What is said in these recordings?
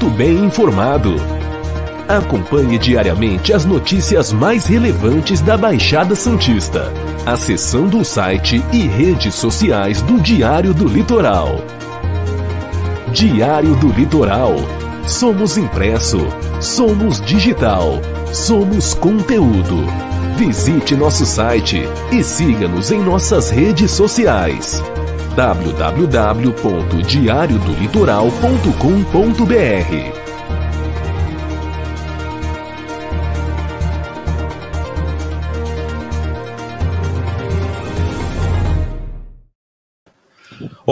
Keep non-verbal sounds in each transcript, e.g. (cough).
muito bem informado. Acompanhe diariamente as notícias mais relevantes da Baixada Santista, acessando o site e redes sociais do Diário do Litoral. Diário do Litoral. Somos impresso, somos digital, somos conteúdo. Visite nosso site e siga-nos em nossas redes sociais www.diariodolitoral.com.br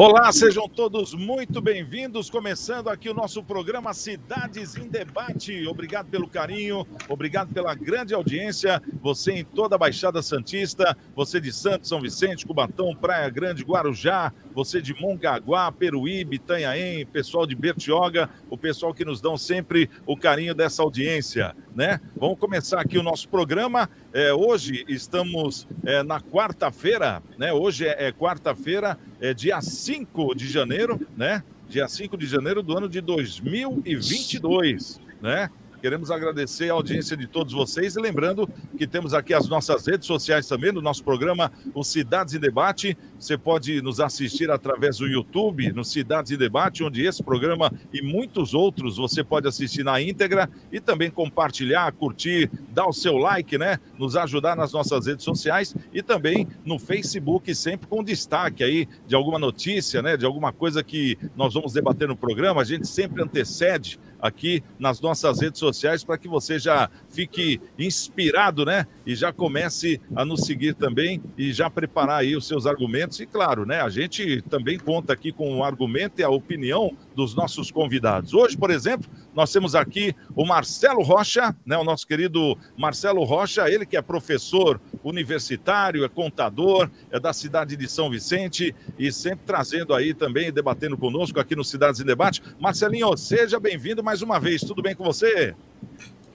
Olá, sejam todos muito bem-vindos. Começando aqui o nosso programa Cidades em Debate. Obrigado pelo carinho, obrigado pela grande audiência. Você em toda a Baixada Santista, você de Santos, São Vicente, Cubatão, Praia Grande, Guarujá, você de Mongaguá, Peruíbe, Itanhaém, pessoal de Bertioga, o pessoal que nos dão sempre o carinho dessa audiência, né? Vamos começar aqui o nosso programa. É, hoje estamos é, na quarta-feira, né? Hoje é, é quarta-feira, é dia 5 de janeiro, né? Dia 5 de janeiro do ano de 2022, né? Queremos agradecer a audiência de todos vocês e lembrando que temos aqui as nossas redes sociais também, no nosso programa, o Cidades em Debate. Você pode nos assistir através do YouTube, no Cidades em Debate, onde esse programa e muitos outros você pode assistir na íntegra e também compartilhar, curtir, dar o seu like, né? Nos ajudar nas nossas redes sociais e também no Facebook, sempre com destaque aí de alguma notícia, né? De alguma coisa que nós vamos debater no programa. A gente sempre antecede aqui nas nossas redes sociais para que você já fique inspirado, né? E já comece a nos seguir também e já preparar aí os seus argumentos. E claro, né? A gente também conta aqui com o argumento e a opinião dos nossos convidados. Hoje, por exemplo, nós temos aqui o Marcelo Rocha, né? O nosso querido Marcelo Rocha, ele que é professor universitário, é contador, é da cidade de São Vicente e sempre trazendo aí também, debatendo conosco aqui no Cidades em Debate. Marcelinho, seja bem-vindo mais uma vez. Tudo bem com você?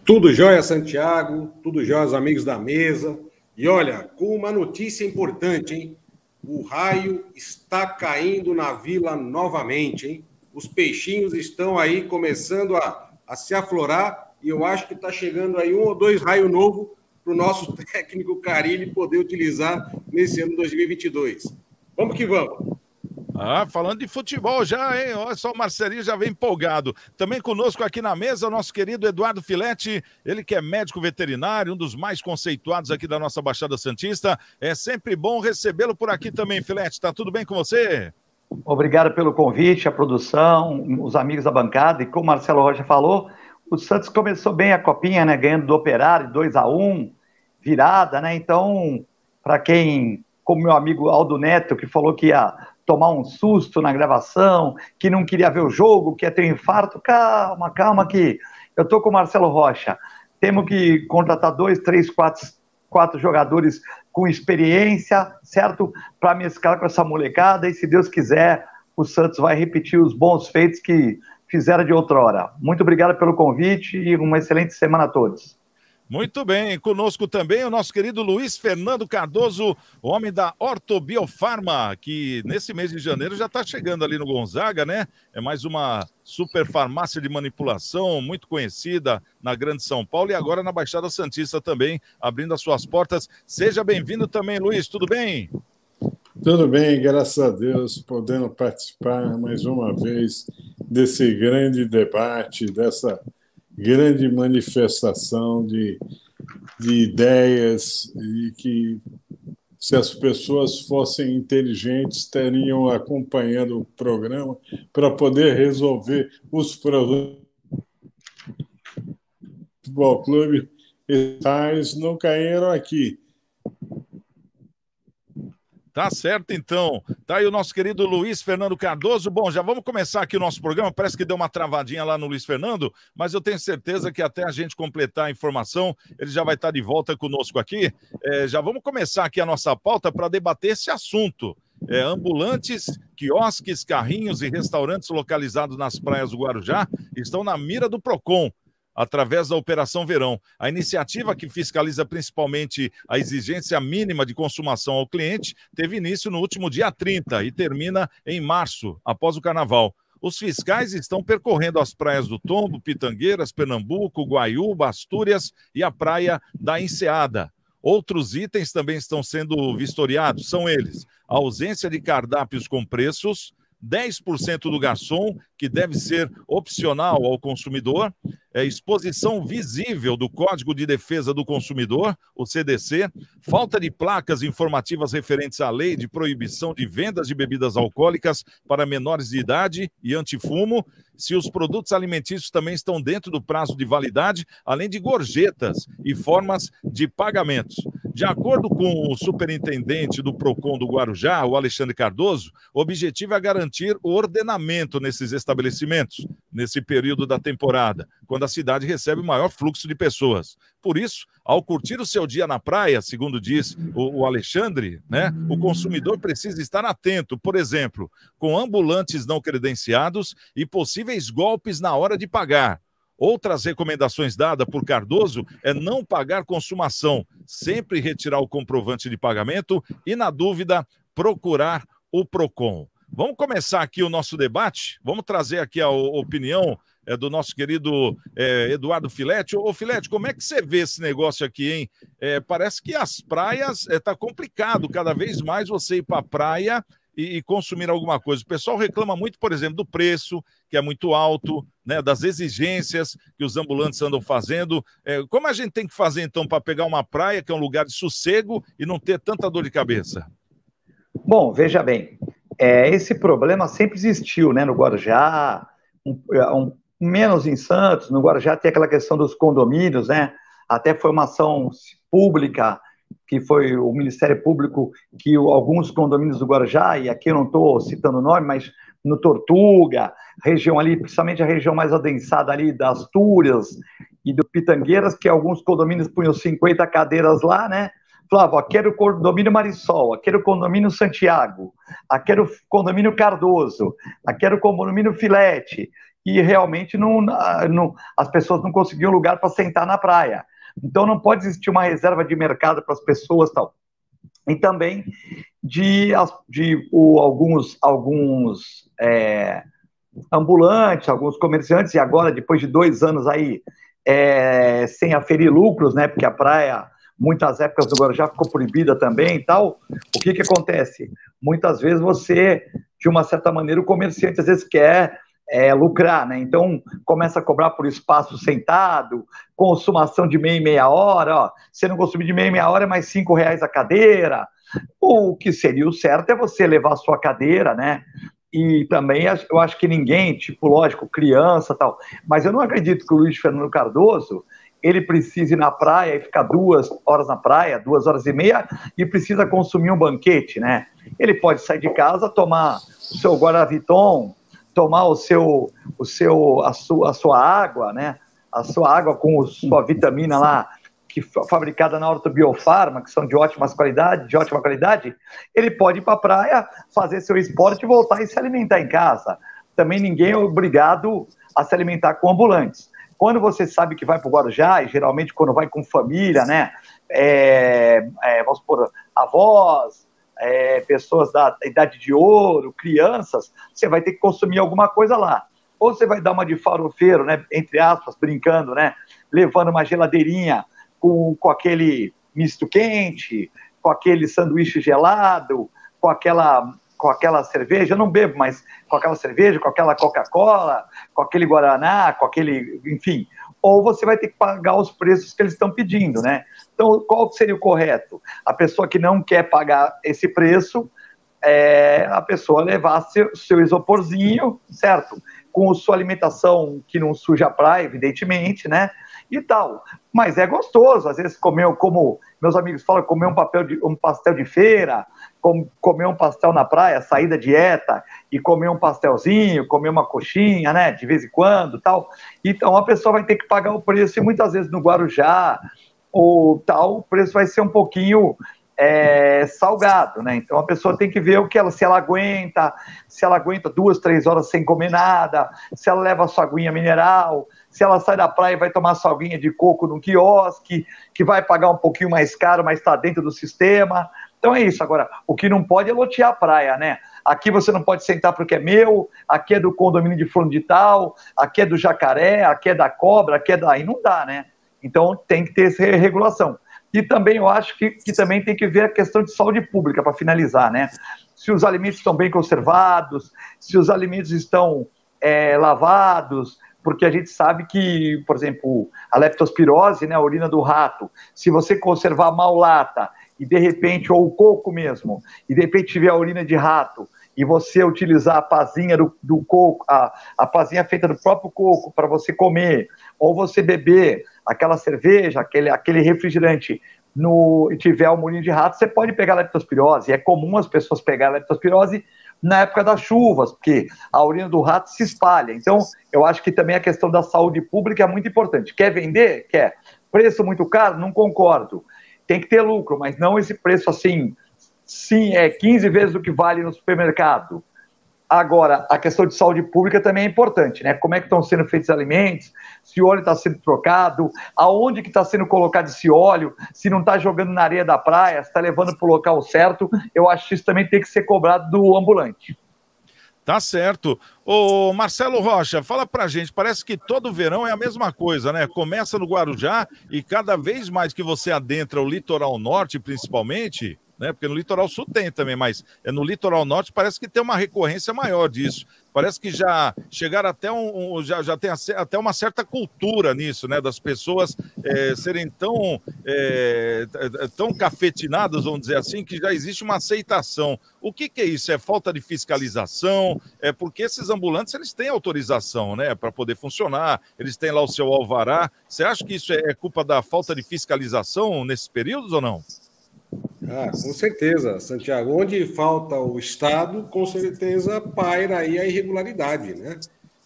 Tudo jóia, Santiago. Tudo jóia, os amigos da mesa. E olha, com uma notícia importante, hein? O raio está caindo na vila novamente, hein? Os peixinhos estão aí começando a, a se aflorar e eu acho que está chegando aí um ou dois raios novos para o nosso (laughs) técnico Carilli poder utilizar nesse ano 2022. Vamos que vamos. Ah, falando de futebol já, hein? Olha só, o Marcelinho já vem empolgado. Também conosco aqui na mesa, o nosso querido Eduardo Filete, ele que é médico veterinário, um dos mais conceituados aqui da nossa Baixada Santista. É sempre bom recebê-lo por aqui também, Filete. Tá tudo bem com você? Obrigado pelo convite, a produção, os amigos da bancada. E como o Marcelo Rocha falou, o Santos começou bem a copinha, né? Ganhando do Operário 2 a 1 virada, né? Então, para quem, como meu amigo Aldo Neto, que falou que ia tomar um susto na gravação, que não queria ver o jogo, que ia ter um infarto. Calma, calma, que eu tô com o Marcelo Rocha. Temos que contratar dois, três, quatro, quatro jogadores com experiência, certo? Para mesclar com essa molecada e, se Deus quiser, o Santos vai repetir os bons feitos que fizeram de outrora. Muito obrigado pelo convite e uma excelente semana a todos. Muito bem, conosco também o nosso querido Luiz Fernando Cardoso, homem da Ortobiofarma, que nesse mês de janeiro já está chegando ali no Gonzaga, né? É mais uma super farmácia de manipulação, muito conhecida na Grande São Paulo e agora na Baixada Santista também, abrindo as suas portas. Seja bem-vindo também, Luiz, tudo bem? Tudo bem, graças a Deus, podendo participar mais uma vez desse grande debate, dessa grande manifestação de, de ideias e que, se as pessoas fossem inteligentes, estariam acompanhando o programa para poder resolver os problemas do futebol clube. Tais não caíram aqui. Tá certo, então. Tá aí o nosso querido Luiz Fernando Cardoso. Bom, já vamos começar aqui o nosso programa. Parece que deu uma travadinha lá no Luiz Fernando, mas eu tenho certeza que até a gente completar a informação, ele já vai estar de volta conosco aqui. É, já vamos começar aqui a nossa pauta para debater esse assunto. É, ambulantes, quiosques, carrinhos e restaurantes localizados nas praias do Guarujá estão na mira do PROCON através da Operação Verão. A iniciativa que fiscaliza principalmente a exigência mínima de consumação ao cliente teve início no último dia 30 e termina em março, após o carnaval. os fiscais estão percorrendo as praias do Tombo, Pitangueiras, Pernambuco, Guaiúba, Astúrias e a praia da Enseada. Outros itens também estão sendo vistoriados, são eles: a ausência de cardápios com preços, 10% do garçom, que deve ser opcional ao consumidor, é, exposição visível do Código de Defesa do Consumidor, o CDC, falta de placas informativas referentes à lei de proibição de vendas de bebidas alcoólicas para menores de idade e antifumo, se os produtos alimentícios também estão dentro do prazo de validade, além de gorjetas e formas de pagamentos. De acordo com o superintendente do PROCON do Guarujá, o Alexandre Cardoso, o objetivo é garantir o ordenamento nesses estabelecimentos, nesse período da temporada, quando a cidade recebe o maior fluxo de pessoas. Por isso, ao curtir o seu dia na praia, segundo diz o, o Alexandre, né, o consumidor precisa estar atento, por exemplo, com ambulantes não credenciados e possíveis golpes na hora de pagar. Outras recomendações dadas por Cardoso é não pagar consumação, sempre retirar o comprovante de pagamento e, na dúvida, procurar o PROCON. Vamos começar aqui o nosso debate. Vamos trazer aqui a opinião é, do nosso querido é, Eduardo Filete. Ô, Filete, como é que você vê esse negócio aqui, hein? É, parece que as praias está complicado cada vez mais você ir para a praia e, e, consumir alguma coisa. O pessoal reclama muito, por exemplo, do preço, que é muito alto, né, das exigências que os ambulantes andam fazendo. Como a gente tem que fazer, então, para pegar uma praia, que é um lugar de sossego, e não ter tanta dor de cabeça? Bom, veja bem, é, esse problema sempre existiu, né, no Guarujá, um, um, menos em Santos, no Guarujá tem aquela questão dos condomínios, né, até foi uma ação pública que foi o Ministério Público, que alguns condomínios do Guarujá, e aqui eu não estou citando o nome, mas no Tortuga, região ali, principalmente a região mais adensada ali das Astúrias e do Pitangueiras, que alguns condomínios punham 50 cadeiras lá, né? Falava, aqui era o condomínio Marisol, aqui era o condomínio Santiago, aqui era o condomínio Cardoso, aqui era o condomínio Filete, e realmente não, não as pessoas não conseguiam lugar para sentar na praia. Então não pode existir uma reserva de mercado para as pessoas tal. E também de, de o, alguns, alguns é, ambulantes, alguns comerciantes, e agora, depois de dois anos aí, é, sem aferir lucros, né? Porque a praia, muitas épocas do Guarujá ficou proibida também e tal. O que que acontece? Muitas vezes você, de uma certa maneira, o comerciante às vezes quer é, lucrar, né? Então começa a cobrar por espaço sentado, consumação de meia e meia hora, ó, você não consumir de meia e meia hora é mais cinco reais a cadeira. O que seria o certo é você levar a sua cadeira, né? E também eu acho que ninguém, tipo, lógico, criança tal, mas eu não acredito que o Luiz Fernando Cardoso ele precise ir na praia e ficar duas horas na praia, duas horas e meia, e precisa consumir um banquete, né? Ele pode sair de casa, tomar o seu Guaraviton, tomar o seu, o seu, a sua, a sua água, né? A sua água com sua vitamina lá, que fabricada na Ortobiofarma, que são de ótimas qualidade, de ótima qualidade, ele pode ir para a praia, fazer seu esporte, voltar e se alimentar em casa. Também ninguém é obrigado a se alimentar com ambulantes. Quando você sabe que vai para o Guarujá, e geralmente quando vai com família, né? É, é, vamos supor, avós, é, pessoas da idade de ouro, crianças, você vai ter que consumir alguma coisa lá. Ou você vai dar uma de farofeiro, né, entre aspas, brincando, né, levando uma geladeirinha com, com aquele misto quente, com aquele sanduíche gelado, com aquela com aquela cerveja, eu não bebo, mas com aquela cerveja, com aquela Coca-Cola, com aquele Guaraná, com aquele, enfim, ou você vai ter que pagar os preços que eles estão pedindo, né? Então, qual seria o correto? A pessoa que não quer pagar esse preço, é a pessoa levar seu, seu isoporzinho, certo? Com sua alimentação que não suja a praia, evidentemente, né? E tal. Mas é gostoso, às vezes comer, como meus amigos falam, comer um, papel de, um pastel de feira, comer um pastel na praia, sair da dieta e comer um pastelzinho, comer uma coxinha, né, de vez em quando, tal. Então a pessoa vai ter que pagar o preço e muitas vezes no Guarujá ou tal, o preço vai ser um pouquinho é, salgado, né? Então a pessoa tem que ver o que ela, se ela aguenta, se ela aguenta duas, três horas sem comer nada, se ela leva sua aguinha mineral, se ela sai da praia e vai tomar sua aguinha de coco no quiosque, que vai pagar um pouquinho mais caro, mas está dentro do sistema. Então é isso. Agora, o que não pode é lotear a praia, né? Aqui você não pode sentar porque é meu, aqui é do condomínio de fundo de tal, aqui é do jacaré, aqui é da cobra, aqui é da. Aí não dá, né? Então tem que ter essa regulação. E também eu acho que, que também tem que ver a questão de saúde pública, para finalizar, né? Se os alimentos estão bem conservados, se os alimentos estão é, lavados, porque a gente sabe que, por exemplo, a leptospirose, né, a urina do rato, se você conservar mal lata e de repente, ou o coco mesmo, e de repente tiver a urina de rato, e você utilizar a pazinha do, do coco, a, a pazinha feita do próprio coco para você comer, ou você beber aquela cerveja, aquele, aquele refrigerante no, e tiver o molinho de rato, você pode pegar leptospirose. É comum as pessoas pegarem leptospirose na época das chuvas, porque a urina do rato se espalha. Então, eu acho que também a questão da saúde pública é muito importante. Quer vender? Quer. Preço muito caro? Não concordo. Tem que ter lucro, mas não esse preço assim, sim, é 15 vezes o que vale no supermercado. Agora, a questão de saúde pública também é importante, né? Como é que estão sendo feitos os alimentos, se o óleo está sendo trocado, aonde que está sendo colocado esse óleo, se não está jogando na areia da praia, se está levando para o local certo, eu acho que isso também tem que ser cobrado do ambulante. Tá certo. Ô Marcelo Rocha, fala pra gente, parece que todo verão é a mesma coisa, né? Começa no Guarujá e cada vez mais que você adentra o litoral norte, principalmente, né? Porque no litoral sul tem também, mas é no litoral norte parece que tem uma recorrência maior disso. Parece que já chegaram até um, um já, já tem até uma certa cultura nisso, né? Das pessoas é, serem tão, é, tão cafetinadas, vamos dizer assim, que já existe uma aceitação. O que, que é isso? É falta de fiscalização? É porque esses ambulantes eles têm autorização, né? Para poder funcionar, eles têm lá o seu alvará. Você acha que isso é, é culpa da falta de fiscalização nesses períodos ou não? Ah, com certeza, Santiago. Onde falta o Estado, com certeza paira aí a irregularidade, né?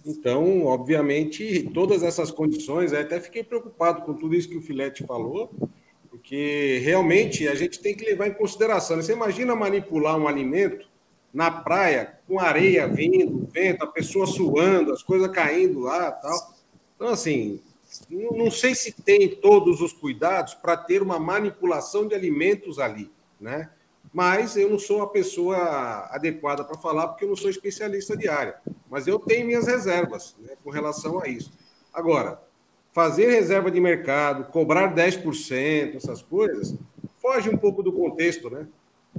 Então, obviamente, todas essas condições, até fiquei preocupado com tudo isso que o Filete falou, porque realmente a gente tem que levar em consideração. Você imagina manipular um alimento na praia, com areia vindo, vento, a pessoa suando, as coisas caindo lá tal. Então, assim, não sei se tem todos os cuidados para ter uma manipulação de alimentos ali, né? Mas eu não sou a pessoa adequada para falar, porque eu não sou especialista de área. Mas eu tenho minhas reservas né, com relação a isso. Agora, fazer reserva de mercado, cobrar 10%, essas coisas, foge um pouco do contexto, né?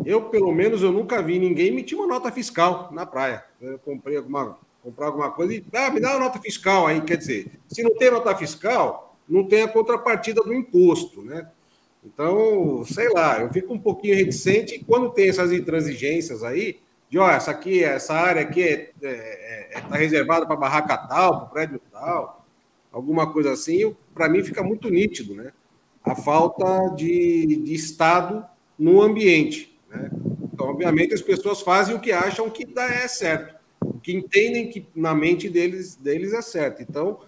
Eu, pelo menos, eu nunca vi ninguém emitir uma nota fiscal na praia. Eu comprei alguma comprar alguma coisa e ah, me dá uma nota fiscal aí. Quer dizer, se não tem nota fiscal, não tem a contrapartida do imposto, né? Então, sei lá, eu fico um pouquinho reticente quando tem essas intransigências aí, de ó, essa aqui, essa área aqui é, é, é, é tá reservada para barraca tal, para prédio tal, alguma coisa assim, para mim fica muito nítido, né? A falta de, de Estado no ambiente, né? Então, obviamente, as pessoas fazem o que acham que dá, é certo que entendem que na mente deles, deles é certo. Então,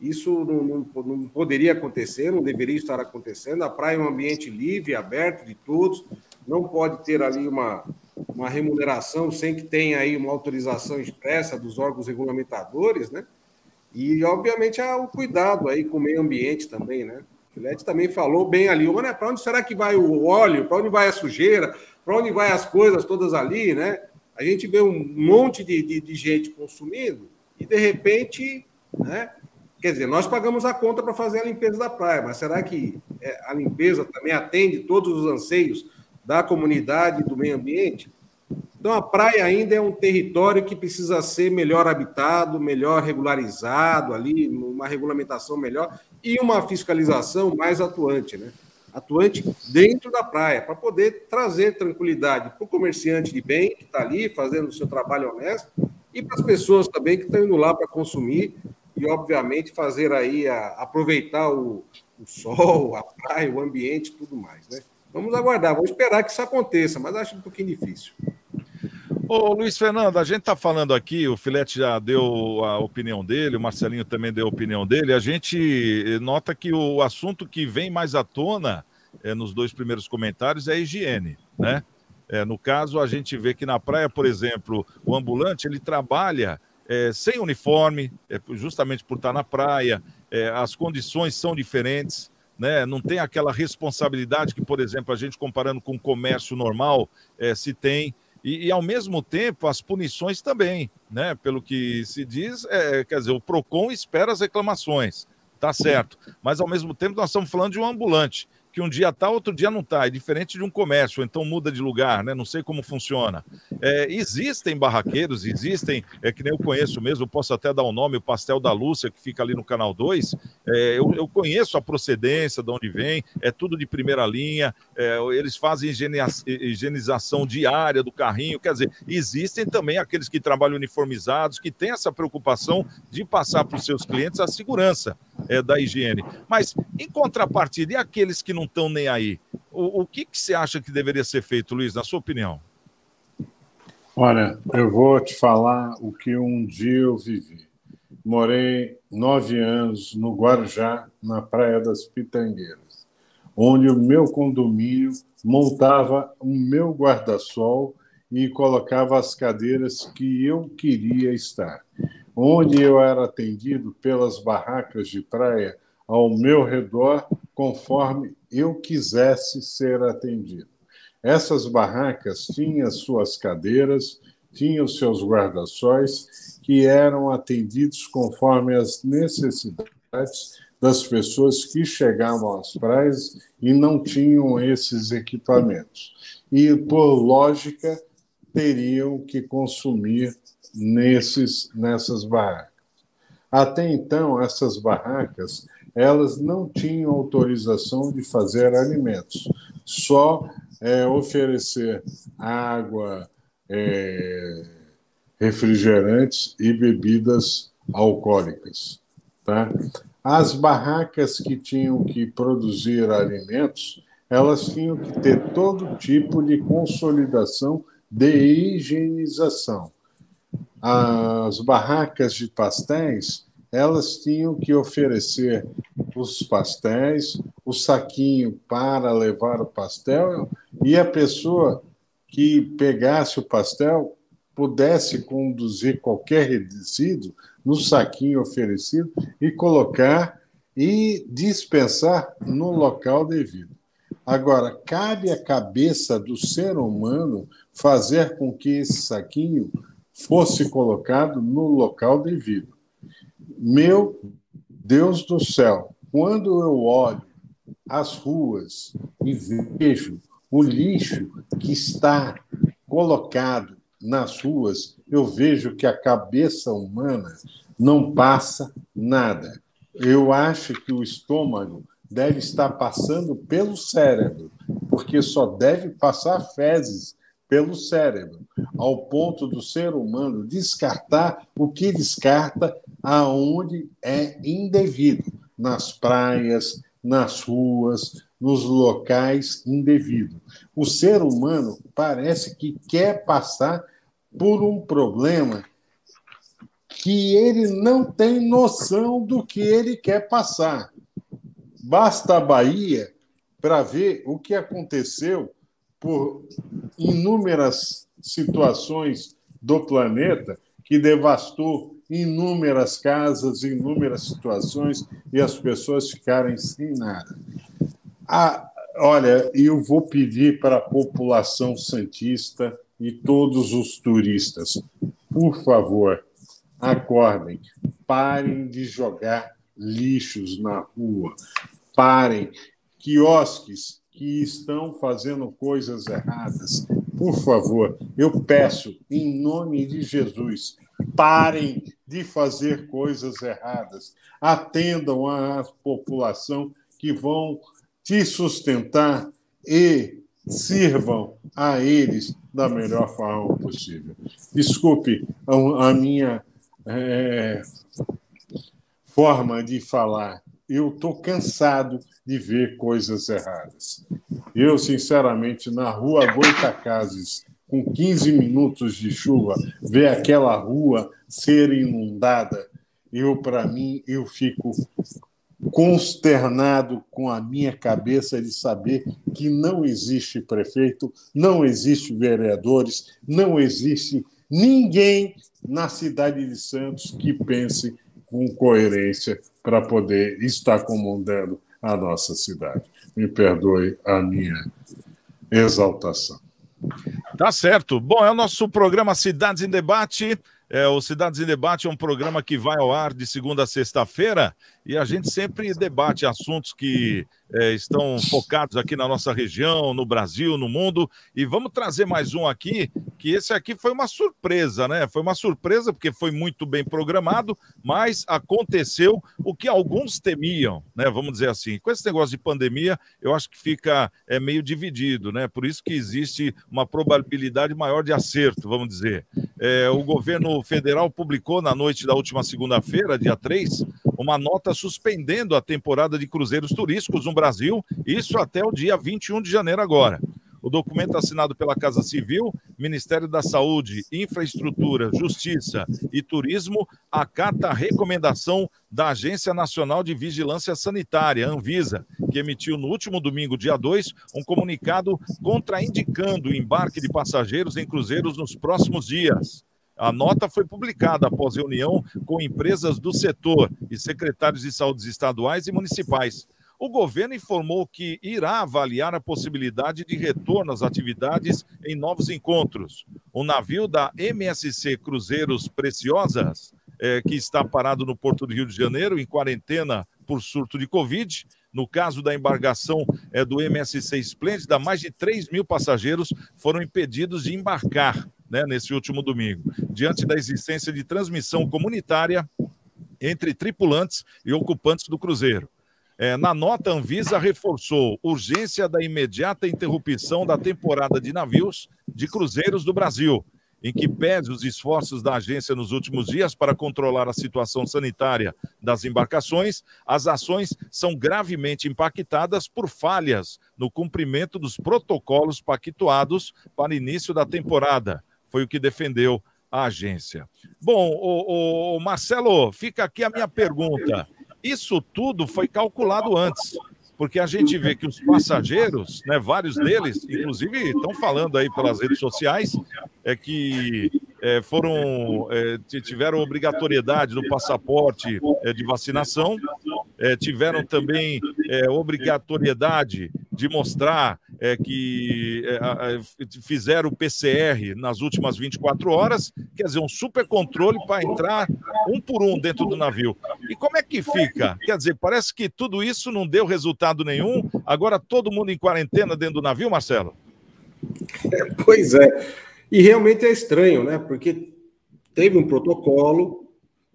isso não, não, não, poderia acontecer, não deveria estar acontecendo. A praia é um ambiente livre, aberto de todos, não pode ter ali uma, uma remuneração sem que tenha aí uma autorização expressa dos órgãos regulamentadores, né? E, obviamente, há o cuidado aí com o meio ambiente também, né? O Filete também falou bem ali, né? para onde será que vai o óleo, para onde vai a sujeira, para onde vai as coisas todas ali, né? A gente vê um monte de, de, de gente consumindo e, de repente, né? Quer dizer, nós pagamos a conta para fazer a limpeza da praia, mas será que é, a limpeza também atende todos os anseios da comunidade do meio ambiente? Então, a praia ainda é um território que precisa ser melhor habitado, melhor regularizado ali, uma regulamentação melhor e uma fiscalização mais atuante, né? Atuante dentro da praia, para poder trazer tranquilidade para o comerciante de bem que está ali fazendo o seu trabalho honesto e para as pessoas também que estão indo lá para consumir e, obviamente, fazer aí, a, aproveitar o, o sol, a praia, o ambiente tudo mais. Né? Vamos aguardar, vamos esperar que isso aconteça, mas acho um pouquinho difícil. Ô Luiz Fernando, a gente está falando aqui, o Filete já deu a opinião dele, o Marcelinho também deu a opinião dele. A gente nota que o assunto que vem mais à tona é, nos dois primeiros comentários é a higiene, né? É, no caso, a gente vê que na praia, por exemplo, o ambulante ele trabalha é, sem uniforme, é, justamente por estar na praia, as condições são diferentes. né? Não tem aquela responsabilidade que, por exemplo, a gente comparando com o comércio normal, se tem. E, e, ao mesmo tempo, as punições também, né? Pelo que se diz, é, quer dizer, o PROCON espera as reclamações, tá certo. Mas ao mesmo tempo, nós estamos falando de um ambulante que um dia está, outro dia não está. É diferente de um comércio, então muda de lugar, né? Não sei como funciona. É, existem barraqueiros, existem, é que nem eu conheço mesmo, posso até dar o um nome, o Pastel da Lúcia, que fica ali no Canal 2. É, eu, eu, conheço a procedência, de onde vem, é tudo de primeira linha, é, eles fazem higienização diária do carrinho. Quer dizer, existem também aqueles que trabalham uniformizados, que têm essa preocupação de passar para os seus clientes a segurança é, da higiene. Mas, em contrapartida, e aqueles que não estão nem aí? O, o que, que você acha que deveria ser feito, Luiz, na sua opinião? Olha, eu vou te falar o que um dia eu vivi. Morei nove anos no Guarujá, na Praia das Pitangueiras, onde o meu condomínio montava o meu guarda-sol e colocava as cadeiras que eu queria estar. Onde eu era atendido pelas barracas de praia ao meu redor, conforme eu quisesse ser atendido. Essas barracas tinham suas cadeiras, tinham seus guarda-sóis, que eram atendidos conforme as necessidades das pessoas que chegavam às praias e não tinham esses equipamentos. E, por lógica, teriam que consumir nesses, nessas barracas. Até então, essas barracas elas não tinham autorização de fazer alimentos, só é, oferecer água, é, refrigerantes e bebidas alcoólicas. Tá? As barracas que tinham que produzir alimentos, elas tinham que ter todo tipo de consolidação de higienização. As barracas de pastéis, elas tinham que oferecer os pastéis, o saquinho para levar o pastel e a pessoa que pegasse o pastel pudesse conduzir qualquer resíduo no saquinho oferecido e colocar e dispensar no local devido. Agora, cabe à cabeça do ser humano fazer com que esse saquinho fosse colocado no local devido. Meu Deus do céu, quando eu olho as ruas e vejo o lixo que está colocado nas ruas, eu vejo que a cabeça humana não passa nada. Eu acho que o estômago deve estar passando pelo cérebro, porque só deve passar fezes pelo cérebro, ao ponto do ser humano descartar o que descarta aonde é indevido, nas praias, nas ruas, nos locais indevidos. O ser humano parece que quer passar por um problema que ele não tem noção do que ele quer passar. Basta a Bahia para ver o que aconteceu por inúmeras situações do planeta que devastou inúmeras casas, inúmeras situações e as pessoas ficarem sem nada. Ah, olha, eu vou pedir para a população santista e todos os turistas, por favor, acordem, parem de jogar lixos na rua, parem, quiosques que estão fazendo coisas erradas, por favor, eu peço, em nome de Jesus, parem de fazer coisas erradas, atendam à população que vão te sustentar e sirvam a eles da melhor forma possível. Desculpe a, minha é, forma de falar. Eu estou cansado de ver coisas erradas. Eu, sinceramente, na rua Goitacazes, com 15 minutos de chuva, ver aquela rua ser inundada, eu, para mim, eu fico consternado com a minha cabeça de saber que não existe prefeito, não existe vereadores, não existe ninguém na cidade de Santos que pense com coerência para poder estar comandando a nossa cidade. Me perdoe a minha exaltação. Tá certo. Bom, é o nosso programa Cidades em Debate. É, o Cidades em Debate é um programa que vai ao ar de segunda a sexta-feira e a gente sempre debate assuntos que é, estão focados aqui na nossa região, no Brasil, no mundo. E vamos trazer mais um aqui, que esse aqui foi uma surpresa, né? Foi uma surpresa porque foi muito bem programado, mas aconteceu o que alguns temiam, né? Vamos dizer assim. Com esse negócio de pandemia, eu acho que fica é, meio dividido, né? Por isso que existe uma probabilidade maior de acerto, vamos dizer. É, o governo federal publicou na noite da última segunda-feira, dia 3, uma nota suspendendo a temporada de cruzeiros turísticos no Brasil, isso até o dia 21 de janeiro agora. O documento assinado pela Casa Civil, Ministério da Saúde, Infraestrutura, Justiça e Turismo acata a recomendação da Agência Nacional de Vigilância Sanitária, Anvisa, que emitiu no último domingo, dia 2, um comunicado contraindicando o embarque de passageiros em cruzeiros nos próximos dias. A nota foi publicada após reunião com empresas do setor e secretários de saúde estaduais e municipais. O governo informou que irá avaliar a possibilidade de retorno às atividades em novos encontros. O navio da MSC Cruzeiros Preciosas, é, que está parado no Porto do Rio de Janeiro, em quarentena por surto de Covid. No caso da embarcação é, do MSC Esplêndida, mais de 3 mil passageiros foram impedidos de embarcar né, nesse último domingo, diante da existência de transmissão comunitária entre tripulantes e ocupantes do cruzeiro. É, na nota, a Anvisa reforçou urgência da imediata interrupção da temporada de navios de cruzeiros do Brasil, em que pede os esforços da agência nos últimos dias para controlar a situação sanitária das embarcações, as ações são gravemente impactadas por falhas no cumprimento dos protocolos pactuados para início da temporada, foi o que defendeu a agência. Bom, o, o Marcelo, fica aqui a minha pergunta. Isso tudo foi calculado antes, porque a gente vê que os passageiros, né, vários deles, inclusive estão falando aí pelas redes sociais, é que é, foram é, tiveram obrigatoriedade do passaporte é, de vacinação, é, tiveram também é, obrigatoriedade de mostrar é, que fizeram o PCR nas últimas 24 horas, quer dizer, um super controle para entrar um por um dentro do navio. E como é que fica? Quer dizer, parece que tudo isso não deu resultado nenhum, agora todo mundo em quarentena dentro do navio, Marcelo? pois é. E realmente é estranho, né? Porque teve um protocolo,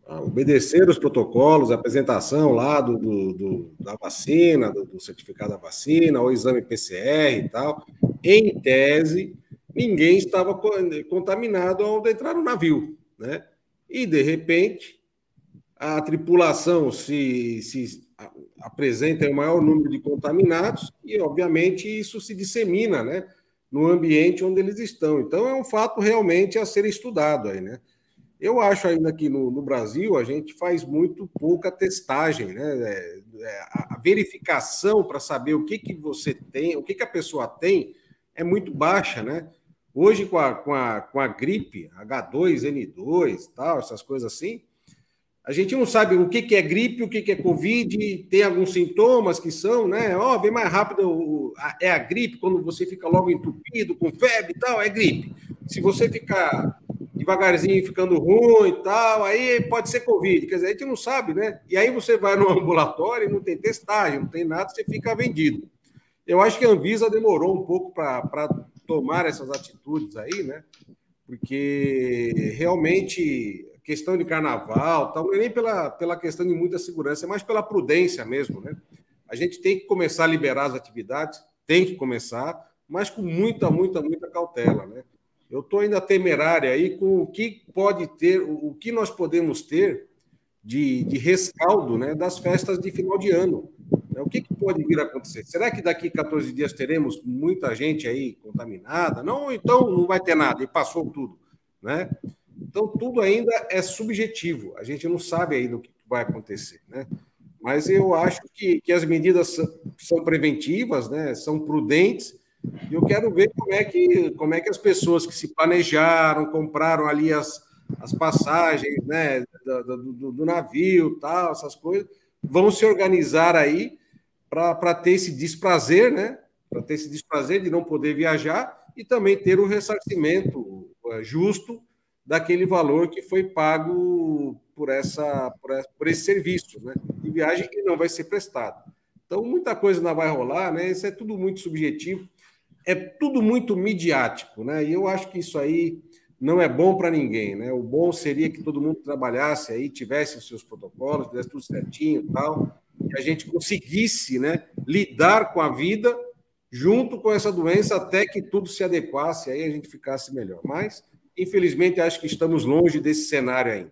obedecer os protocolos, a apresentação lá do, do, do da vacina, do, do, certificado da vacina, o exame PCR e tal. Em tese, ninguém estava contaminado ao entrar no navio, né? E, de repente, a tripulação se, se apresenta o maior número de contaminados e, obviamente, isso se dissemina, né? no ambiente onde eles estão. Então, é um fato realmente a ser estudado aí, né? Eu acho ainda que no, no Brasil a gente faz muito pouca testagem, né? É, é, a, a verificação para saber o que, que você tem, o que, que a pessoa tem, é muito baixa, né? Hoje, com a, com a, com a gripe, H2N2, tal, essas coisas assim, a gente não sabe o que, que é gripe, o que, que é Covid, tem alguns sintomas que são, né? Ó, oh, vem mais rápido, é a gripe, quando você fica logo entupido, com febre e tal, é gripe. Se você ficar devagarzinho ficando ruim e tal, aí pode ser Covid. Quer dizer, a gente não sabe, né? E aí você vai no (laughs) ambulatório e não tem testagem, não tem nada, você fica vendido. Eu acho que a Anvisa demorou um pouco para tomar essas atitudes aí, né? Porque realmente questão de carnaval, tal, não é nem pela, pela questão de muita segurança, é mais pela prudência mesmo, né? A gente tem que começar a liberar as atividades, tem que começar, mas com muita, muita, muita cautela, né? Eu estou ainda temerário aí com o que pode ter, o que nós podemos ter de, de rescaldo né, das festas de final de ano. Né? O que, que, pode vir a acontecer? Será que daqui 14 dias teremos muita gente aí contaminada? Não, então não vai ter nada, e passou tudo. Né? Então, tudo ainda é subjetivo, a gente não sabe ainda o que vai acontecer, né? Mas eu acho que, que as medidas são preventivas, né? são prudentes, e eu quero ver como é que, como é que as pessoas que se planejaram, compraram ali as, as passagens né? do, do, do navio, tal, essas coisas, vão se organizar aí para ter esse desprazer, né? Para ter esse desprazer de não poder viajar e também ter o um ressarcimento é, justo daquele valor que foi pago por, essa, por, essa, por esse serviço né, de viagem que não vai ser prestado. Então, muita coisa não vai rolar, né? Isso é tudo muito subjetivo, é tudo muito midiático, né? E eu acho que isso aí não é bom para ninguém, né? O bom seria que todo mundo trabalhasse aí, tivesse os seus protocolos, tivesse tudo certinho e tal, que a gente conseguisse, né, lidar com a vida junto com essa doença até que tudo se adequasse, aí a gente ficasse melhor. Mas Infelizmente, acho que estamos longe desse cenário ainda.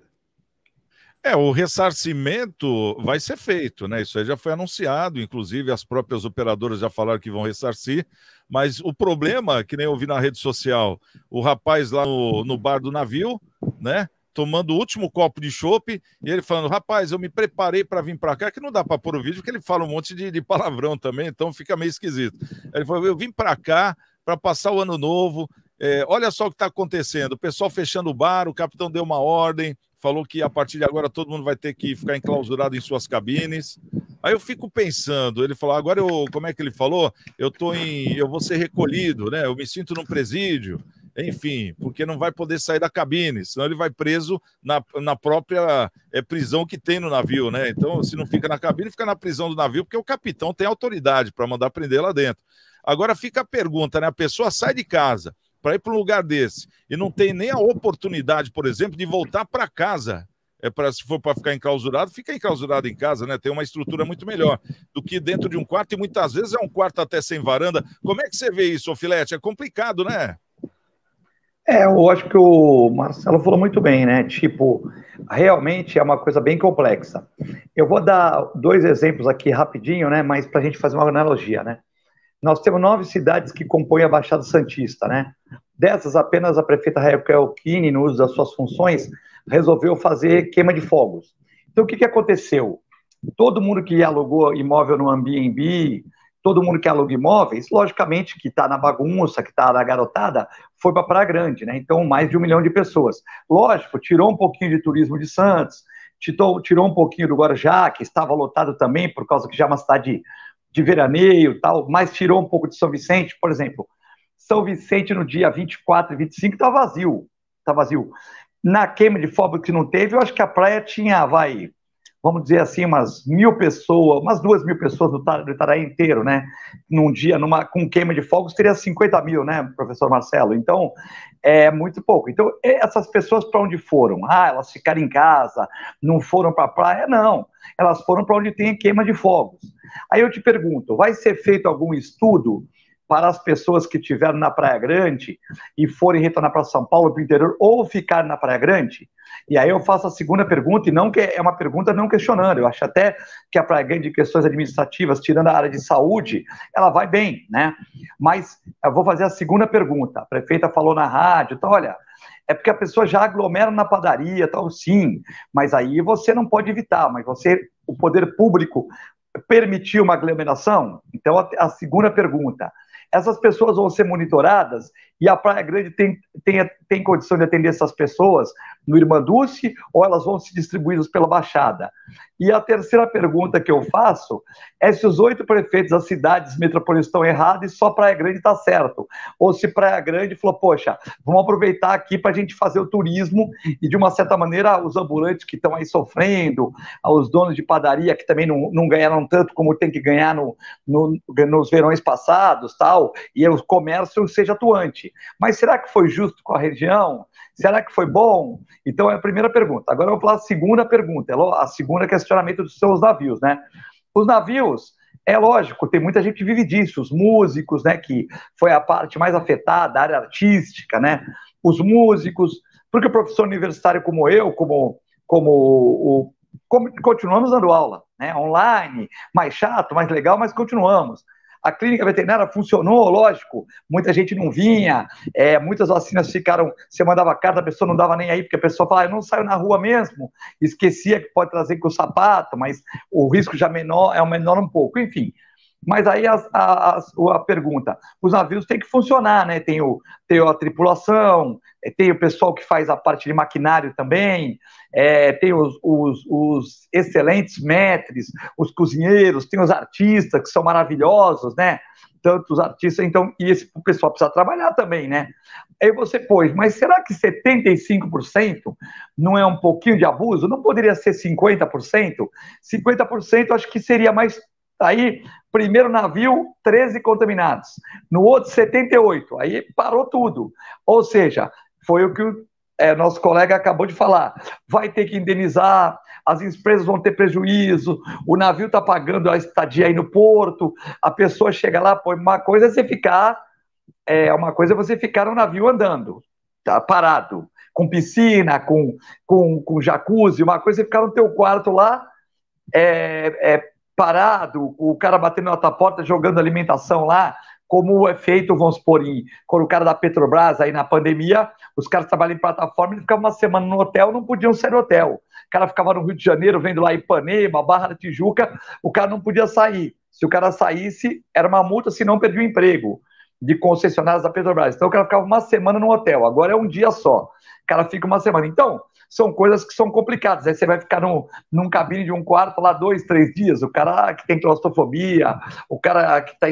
É, o ressarcimento vai ser feito, né? Isso aí já foi anunciado, inclusive as próprias operadoras já falaram que vão ressarcir, mas o problema, que nem eu vi na rede social, o rapaz lá no, no bar do navio, né? Tomando o último copo de chopp e ele falando: Rapaz, eu me preparei para vir para cá, que não dá para pôr o vídeo, porque ele fala um monte de, de palavrão também, então fica meio esquisito. Ele falou: Eu vim para cá para passar o ano novo, é, olha só o que está acontecendo: o pessoal fechando o bar, o capitão deu uma ordem, falou que a partir de agora todo mundo vai ter que ficar enclausurado em suas cabines. Aí eu fico pensando, ele falou, agora eu, como é que ele falou? Eu tô em, eu vou ser recolhido, né? Eu me sinto num presídio, enfim, porque não vai poder sair da cabine, senão ele vai preso na, na própria é, prisão que tem no navio, né? Então, se não fica na cabine, fica na prisão do navio, porque o capitão tem autoridade para mandar prender lá dentro. Agora fica a pergunta, né? A pessoa sai de casa, para ir para um lugar desse e não tem nem a oportunidade, por exemplo, de voltar para casa. É para se for para ficar enclausurado, fica enclausurado em casa, né? Tem uma estrutura muito melhor do que dentro de um quarto e muitas vezes é um quarto até sem varanda. Como é que você vê isso, Filete? É complicado, né? É, eu acho que o Marcelo falou muito bem, né? Tipo, realmente é uma coisa bem complexa. Eu vou dar dois exemplos aqui rapidinho, né? Mas para a gente fazer uma analogia, né? Nós temos nove cidades que compõem a Baixada Santista, né? Dessas, apenas a prefeita Raquel Kine, no uso das suas funções, resolveu fazer queima de fogos. Então, o que, que aconteceu? Todo mundo que alugou imóvel no Airbnb, todo mundo que aluga imóveis, logicamente que está na bagunça, que está na garotada, foi para Praia Grande, né? Então, mais de um milhão de pessoas. Lógico, tirou um pouquinho de turismo de Santos, tirou, tirou um pouquinho do Guarujá, que estava lotado também, por causa que já é uma cidade de veraneio tal, mas tirou um pouco de São Vicente, por exemplo. São Vicente no dia 24 e 25 está vazio, está vazio. Na queima de fogos que não teve, eu acho que a praia tinha, vai, vamos dizer assim, umas mil pessoas, umas duas mil pessoas no, no Itaraí inteiro, né? Num dia, numa, com queima de fogos, teria 50 mil, né, professor Marcelo? Então, é muito pouco. Então, essas pessoas para onde foram? Ah, elas ficaram em casa, não foram para a praia? Não, elas foram para onde tem queima de fogos. Aí eu te pergunto, vai ser feito algum estudo para as pessoas que estiveram na Praia Grande e forem retornar para São Paulo, para o interior, ou ficar na Praia Grande? E aí eu faço a segunda pergunta, e não que é uma pergunta não questionando, eu acho até que a Praia Grande, de questões administrativas, tirando a área de saúde, ela vai bem, né? Mas eu vou fazer a segunda pergunta. A prefeita falou na rádio, então, olha, é porque a pessoa já aglomera na padaria, tal, sim, mas aí você não pode evitar, mas você, o poder público, permitiu uma aglomeração? Então, a, a segunda pergunta, essas pessoas vão ser monitoradas e a Praia Grande tem, tem, tem condição de atender essas pessoas no Irmanduce ou elas vão ser distribuídas pela Baixada? E a terceira pergunta que eu faço é se os oito prefeitos das cidades metropolitanas estão errados e só Praia Grande está certo. Ou se Praia Grande falou, poxa, vamos aproveitar aqui para a gente fazer o turismo e, de uma certa maneira, os ambulantes que estão aí sofrendo, os donos de padaria que também não, não ganharam tanto como tem que ganhar no, no, nos verões passados, tal, e o comércio seja atuante. Mas será que foi justo com a região? Será que foi bom? Então é a primeira pergunta. Agora eu vou falar a segunda pergunta, a segunda questionamento dos seus navios, né? Os navios, é lógico, tem muita gente que vive disso, os músicos, né, que foi a parte mais afetada, a área artística, né? Os músicos, porque o professor universitário como eu, como como o como, continuamos dando aula, né? Online, mais chato, mais legal, mas continuamos. A clínica veterinária funcionou, lógico, muita gente não vinha, é, muitas vacinas ficaram, você mandava carta, a pessoa não dava nem aí, porque a pessoa falava, ah, eu não saio na rua mesmo, esquecia que pode trazer com o sapato, mas o risco já menor é o menor um pouco, enfim. Mas aí a, a, a, pergunta: os navios têm que funcionar, né? Tem, o, tem a tripulação, é, tem o pessoal que faz a parte de maquinário também, é, tem os, os, os, excelentes mestres, os cozinheiros, tem os artistas que são maravilhosos, né? Tantos artistas, então, e esse o pessoal precisa trabalhar também, né? Aí você pôs, mas será que 75% não é um pouquinho de abuso? Não poderia ser 50%? 50% acho que seria mais Aí, primeiro navio, 13 contaminados. No outro, 78. Aí parou tudo. Ou seja, foi o que o é, nosso colega acabou de falar. Vai ter que indenizar, as empresas vão ter prejuízo, o navio está pagando a estadia aí no porto, a pessoa chega lá, pô, uma coisa é você ficar, é, uma coisa é você ficar no navio andando, tá parado, com piscina, com, com, com jacuzzi, uma coisa é ficar no teu quarto lá, é, é parado, o cara batendo na tua porta, jogando alimentação lá, como é feito, vamos supor, em, quando o cara da Petrobras, aí na pandemia, os caras trabalham em plataforma, eles ficavam uma semana no hotel, não podiam sair do hotel. O cara ficava no Rio de Janeiro, vendo lá Ipanema, Barra da Tijuca, o cara não podia sair. Se o cara saísse, era uma multa, se não perdia o emprego de concessionárias da Petrobras. Então o cara ficava uma semana no hotel, agora é um dia só. O cara fica uma semana. Então, são coisas que são complicadas. Aí você vai ficar num, num cabine de um quarto lá dois, três dias. O cara que tem claustrofobia, o cara que tá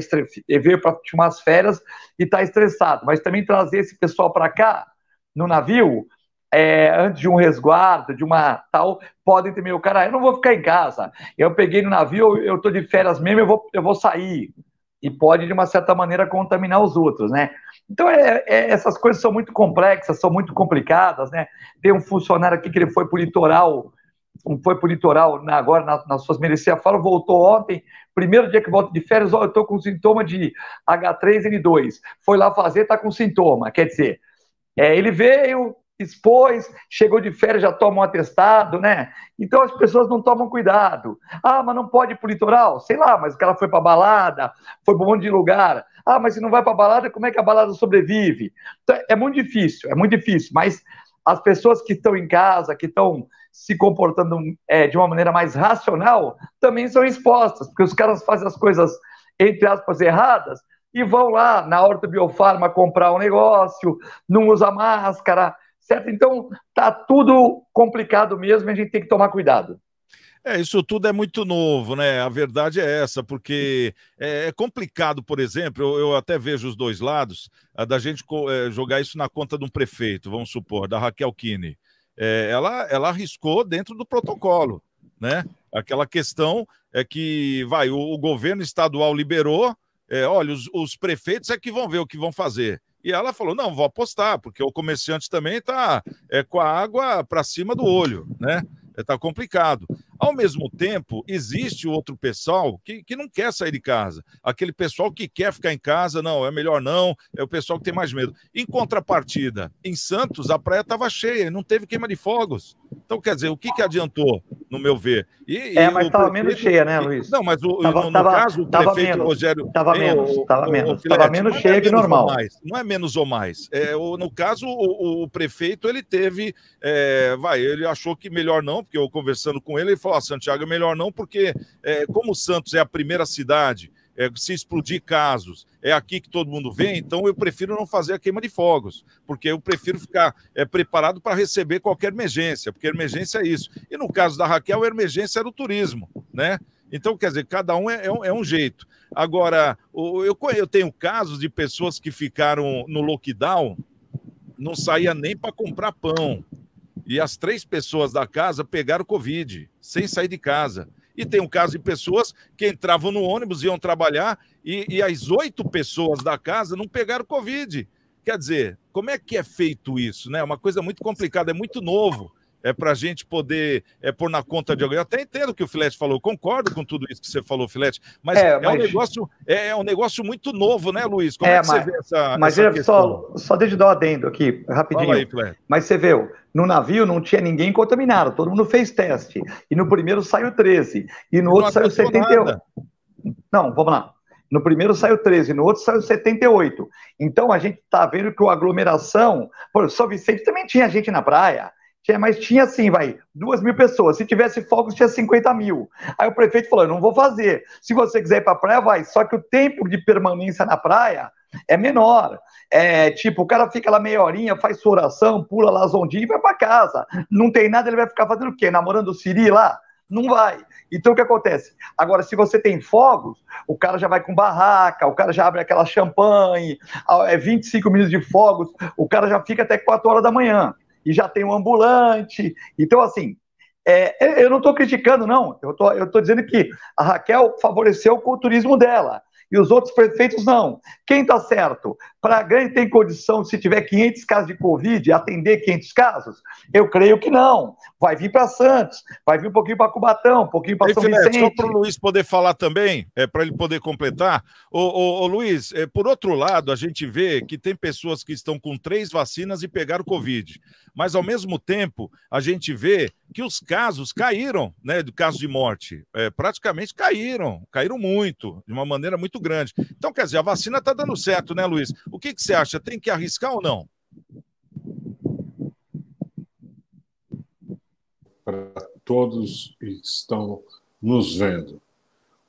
veio para umas férias e está estressado. Mas também trazer esse pessoal para cá, no navio, é, antes de um resguardo, de uma tal, podem ter meio, cara, eu não vou ficar em casa. Eu peguei no navio, eu estou de férias mesmo, eu vou, eu vou sair. E pode, de uma certa maneira, contaminar os outros, né? Então, é, é, essas coisas são muito complexas, são muito complicadas, né? Tem um funcionário aqui que ele foi para o litoral, foi para o litoral na, agora na, nas suas merecidas fala, voltou ontem, primeiro dia que volta de férias, ó, eu estou com sintoma de H3N2. Foi lá fazer, está com sintoma. Quer dizer, é, ele veio, expôs, chegou de férias, já toma um atestado, né? Então as pessoas não tomam cuidado. Ah, mas não pode ir para o litoral? Sei lá, mas o cara foi para balada, foi para um monte de lugar. Ah, mas se não vai para balada, como é que a balada sobrevive? Então, é muito difícil, é muito difícil, mas as pessoas que estão em casa, que estão se comportando é, de uma maneira mais racional, também são expostas, porque os caras fazem as coisas, entre aspas, erradas, e vão lá na Horta Biofarma comprar um negócio, não usa máscara, certo? Então, tá tudo complicado mesmo a gente tem que tomar cuidado. É, isso tudo é muito novo, né? A verdade é essa, porque é, é complicado, por exemplo, eu, eu, até vejo os dois lados, da gente é, jogar isso na conta de um prefeito, vamos supor, da Raquel Kine. É, ela, ela arriscou dentro do protocolo, né? Aquela questão é que, vai, o, o governo estadual liberou, é, olha, os, os prefeitos é que vão ver o que vão fazer. E ela falou: não, vou apostar, porque o comerciante também está é, com a água para cima do olho, né? Está complicado. Ao mesmo tempo, existe outro pessoal que, que não quer sair de casa. Aquele pessoal que quer ficar em casa, não, é melhor não, é o pessoal que tem mais medo. Em contrapartida, em Santos, a praia estava cheia, não teve queima de fogos. Então, quer dizer, o que, que adiantou, no meu ver? E, é, mas estava menos cheia, né, Luiz? Não, mas o, tava, no, no tava, caso, o prefeito menos, Rogério. Estava menos, estava menos. Estava menos é cheia que normal. Mais, não é menos ou mais. É, o, no caso, o, o, prefeito, ele teve. É, vai, ele achou que melhor não, porque eu conversando com ele, ele falou: Santiago, é melhor não, porque é, como Santos é a primeira cidade, é, se explodir casos, é aqui que todo mundo vem, então eu prefiro não fazer a queima de fogos, porque eu prefiro ficar é, preparado para receber qualquer emergência, porque emergência é isso. E no caso da Raquel, a emergência era o turismo, né? Então, quer dizer, cada um é, é, um, é um, jeito. Agora, eu, eu tenho casos de pessoas que ficaram no lockdown, não saía nem para comprar pão, e as três pessoas da casa pegaram Covid, sem sair de casa. E tem um caso de pessoas que entravam no ônibus, iam trabalhar, e, e as oito pessoas da casa não pegaram Covid. Quer dizer, como é que é feito isso? Né? É uma coisa muito complicada, é muito novo é para a gente poder é, pôr na conta de alguém. Eu até entendo o que o Filete falou, concordo com tudo isso que você falou, Filete, mas é, mas... é um, negócio, é, é, um negócio muito novo, né, Luiz? Como é, é que mas, você vê essa. Mas essa só, só deixa eu dar um adendo aqui, rapidinho. Aí, mas você viu, no navio não tinha ninguém contaminado, todo mundo fez teste. E no primeiro saiu 13, e no outro saiu 78. Nada. Não, vamos lá. No primeiro saiu 13, no outro saiu 78. Então a gente está vendo que a aglomeração. Pô, São Vicente também tinha gente na praia Tinha, mas tinha assim, vai, duas mil pessoas. Se tivesse fogos, tinha 50 mil. Aí o prefeito falou: não vou fazer. Se você quiser ir para a praia, vai. Só que o tempo de permanência na praia é menor. É tipo, o cara fica lá meia horinha, faz sua oração, pula lá as ondinhas e vai para casa. Não tem nada, ele vai ficar fazendo o quê? Namorando o Siri lá? Não vai. Então o que acontece? Agora, se você tem fogos, o cara já vai com barraca, o cara já abre aquela champanhe, é 25 minutos de fogos, o cara já fica até 4 horas da manhã e já tem um ambulante. Então, assim, é, eu não estou criticando, não. Eu tô, estou dizendo que a Raquel favoreceu o culturismo dela e os outros prefeitos não. Quem está certo? Praganha tem condição, se tiver 500 casos de Covid, atender 500 casos? Eu creio que não. Vai vir para Santos, vai vir um pouquinho para Cubatão, um pouquinho para São Vicente. Só para o Luiz poder falar também, é, para ele poder completar. Ô, ô, ô Luiz, é, por outro lado, a gente vê que tem pessoas que estão com três vacinas e pegaram Covid. Mas, ao mesmo tempo, a gente vê que os casos caíram, né, do caso de morte, é, praticamente caíram, caíram muito, de uma maneira muito grande. Então, quer dizer, a vacina está dando certo, né, Luiz? O que, que você acha? Tem que arriscar ou não? Para todos que estão nos vendo,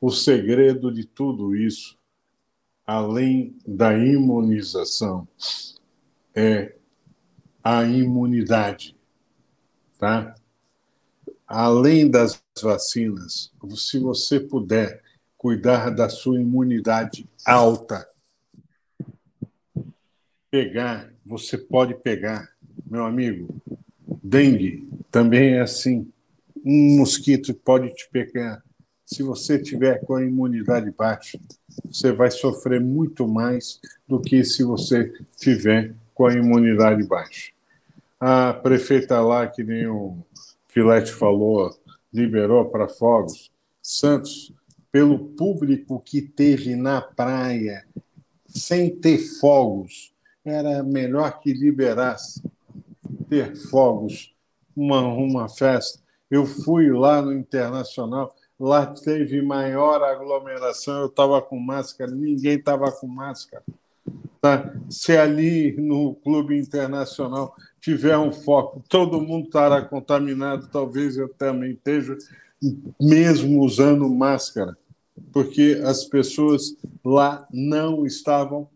o segredo de tudo isso, além da imunização, é a imunidade, tá? Além das vacinas, se você puder cuidar da sua imunidade alta, pegar, você pode pegar, meu amigo, dengue também é assim. Um mosquito pode te pegar. Se você tiver com a imunidade baixa, você vai sofrer muito mais do que se você tiver com a imunidade baixa. A prefeita lá, que nem o Filete falou, liberou para fogos. Santos, pelo público que teve na praia, sem ter fogos, era melhor que liberasse ter fogos, uma, uma festa. Eu fui lá no Internacional, lá teve maior aglomeração, eu estava com máscara, ninguém estava com máscara. Tá? Se ali no Clube Internacional tiver um foco, todo mundo estará contaminado, talvez eu também esteja, mesmo usando máscara, porque as pessoas lá não estavam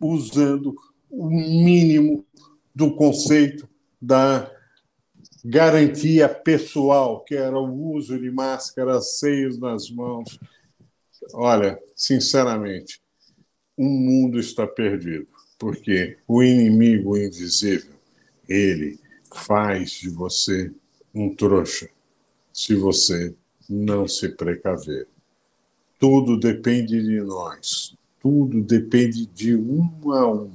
usando o mínimo do conceito da garantia pessoal, que era o uso de máscaras, seios nas mãos. Olha, sinceramente, o mundo está perdido, porque o inimigo invisível ele faz de você um trouxa se você não se precaver. Tudo depende de nós, tudo depende de um a um.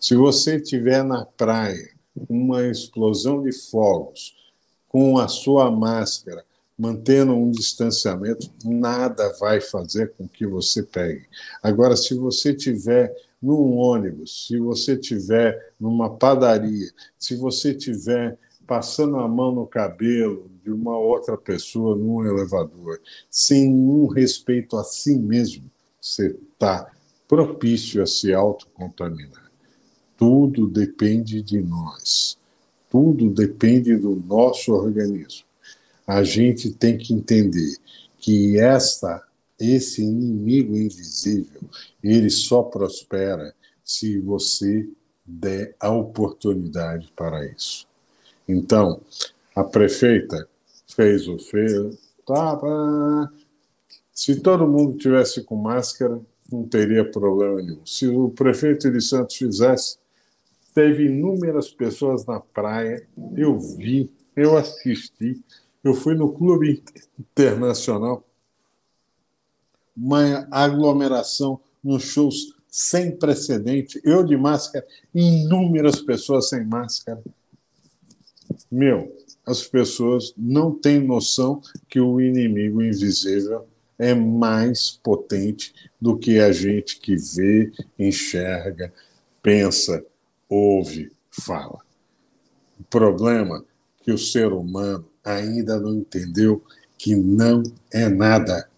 Se você estiver na praia, uma explosão de fogos, com a sua máscara, mantendo um distanciamento, nada vai fazer com que você pegue. Agora, se você tiver num ônibus, se você tiver numa padaria, se você tiver passando a mão no cabelo de uma outra pessoa num elevador, sem um respeito a si mesmo, você está propício a se autocontaminar. Tudo depende de nós. Tudo depende do nosso organismo. A gente tem que entender que esta esse inimigo invisível, ele só prospera se você der a oportunidade para isso. Então, a prefeita fez o feio, tá, se todo mundo tivesse com máscara, não teria problema nenhum. Se o prefeito de Santos fizesse, teve inúmeras pessoas na praia, eu vi, eu assisti, eu fui no Clube Internacional, uma aglomeração nos shows sem precedente. Eu de máscara, inúmeras pessoas sem máscara. Meu, as pessoas não têm noção que o inimigo invisível é mais potente do que a gente que vê, enxerga, pensa, ouve, fala. O problema é que o ser humano ainda não entendeu que não é nada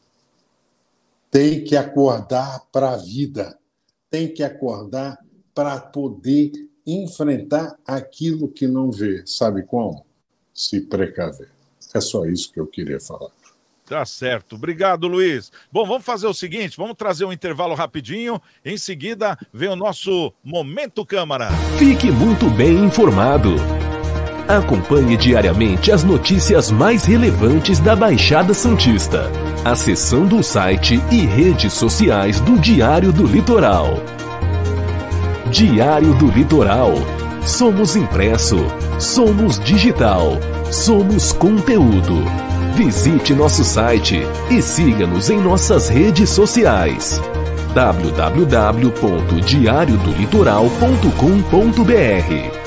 tem que acordar para a vida, tem que acordar para poder enfrentar aquilo que não vê. Sabe como? Se precaver. É só isso que eu queria falar. Tá certo. Obrigado, Luiz. Bom, vamos fazer o seguinte: vamos trazer um intervalo rapidinho. Em seguida, vem o nosso Momento Câmara. Fique muito bem informado. Acompanhe diariamente as notícias mais relevantes da Baixada Santista. Acessando o site e redes sociais do Diário do Litoral. Diário do Litoral. Somos impresso, somos digital, somos conteúdo. Visite nosso site e siga-nos em nossas redes sociais www.diariodolitoral.com.br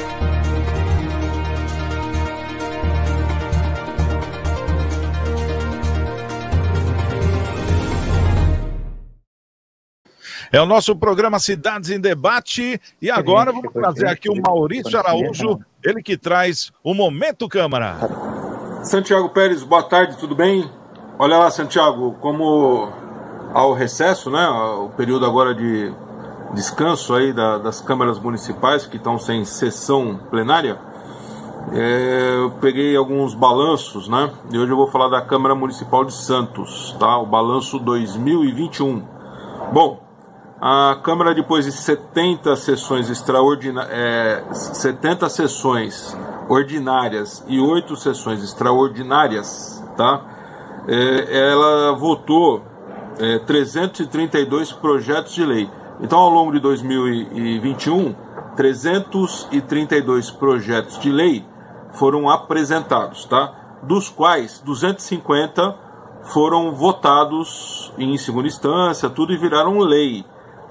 É o nosso programa Cidades em Debate e agora vamos trazer aqui o Maurício Araújo, ele que traz o Momento Câmara. Santiago Pérez, boa tarde, tudo bem? Olha lá, Santiago, como ao recesso, né, o período agora de descanso aí da, das câmaras municipais que estão sem sessão plenária, é, eu peguei alguns balanços, né? E hoje eu vou falar da Câmara Municipal de Santos, tá? O balanço 2021. Bom, a Câmara, depois de 70 sessões extraordinárias, é, 70 sessões ordinárias e 8 sessões extraordinárias, tá? É, ela votou é, 332 projetos de lei. Então, ao longo de 2021, 332 projetos de lei foram apresentados, tá? Dos quais 250 foram votados em segunda instância, tudo e viraram lei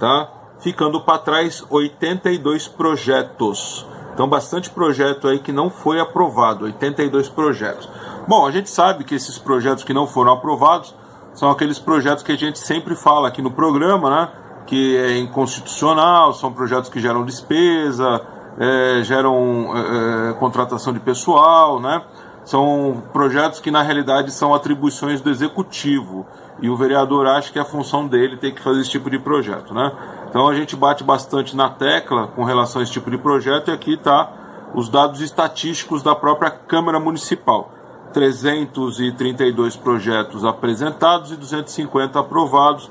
tá? Ficando para trás 82 projetos. Então, bastante projeto aí que não foi aprovado, 82 projetos. Bom, a gente sabe que esses projetos que não foram aprovados são aqueles projetos que a gente sempre fala aqui no programa, né? Que é inconstitucional, são projetos que geram despesa, é, geram é, é contratação de pessoal, né? São projetos que na realidade são atribuições do executivo e o vereador acha que é a função dele ter que fazer esse tipo de projeto, né? Então a gente bate bastante na tecla com relação a esse tipo de projeto e aqui está os dados estatísticos da própria Câmara Municipal. 332 projetos apresentados e 250 aprovados,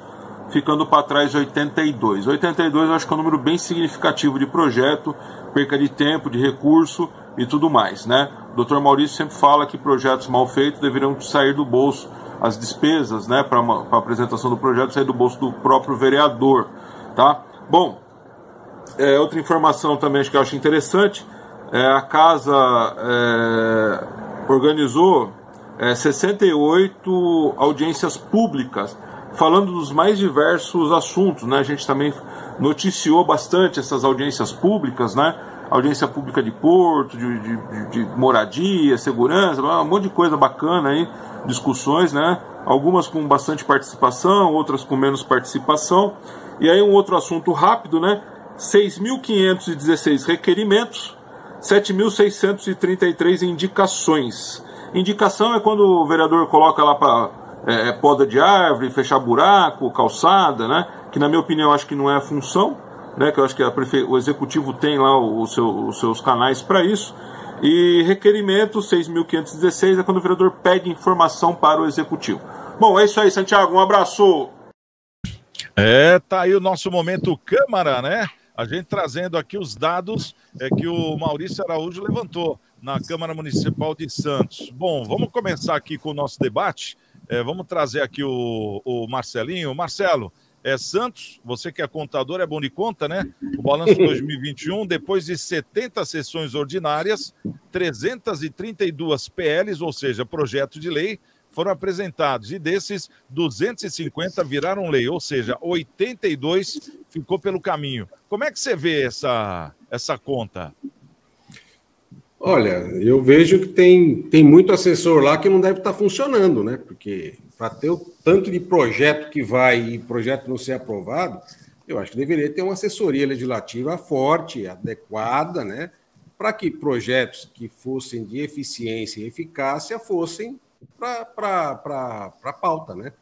ficando para trás 82. 82 eu acho que é um número bem significativo de projeto, perca de tempo, de recurso e tudo mais, né? O Dr. Maurício sempre fala que projetos mal feitos deveriam sair do bolso as despesas né, para a apresentação do projeto sair do bolso do próprio vereador. Tá? Bom, é, outra informação também que eu acho interessante, é, a casa é, organizou é, 68 audiências públicas, falando dos mais diversos assuntos. Né? A gente também noticiou bastante essas audiências públicas, né? Audiência pública de porto, de, de, de moradia, segurança, um monte de coisa bacana aí discussões, né? Algumas com bastante participação, outras com menos participação. E aí um outro assunto rápido, né? 6.516 requerimentos, 7.633 indicações. Indicação é quando o vereador coloca lá para é, é, poda de árvore, fechar buraco, calçada, né? Que na minha opinião acho que não é a função, né? Que eu acho que prefe... o executivo tem lá o seu, os seus canais para isso. E requerimento 6.516 é quando o vereador pede informação para o executivo. Bom, é isso aí, Santiago. Um abraço. É, tá aí o nosso momento Câmara, né? A gente trazendo aqui os dados é, que o Maurício Araújo levantou na Câmara Municipal de Santos. Bom, vamos começar aqui com o nosso debate. É, vamos trazer aqui o, o Marcelinho. Marcelo, é, Santos, você que é contador, é bom de conta, né? O balanço 2021, depois de 70 sessões ordinárias, 332 PLs, ou seja, projetos de lei, foram apresentados. E desses, 250 viraram lei, ou seja, 82 ficou pelo caminho. Como é que você vê essa, essa conta? Olha, eu vejo que tem, tem muito assessor lá que não deve estar funcionando, né? Porque para ter o tanto de projeto que vai e projeto não ser aprovado, eu acho que deveria ter uma assessoria legislativa forte, adequada, né? Para que projetos que fossem de eficiência e eficácia fossem para a pauta, né?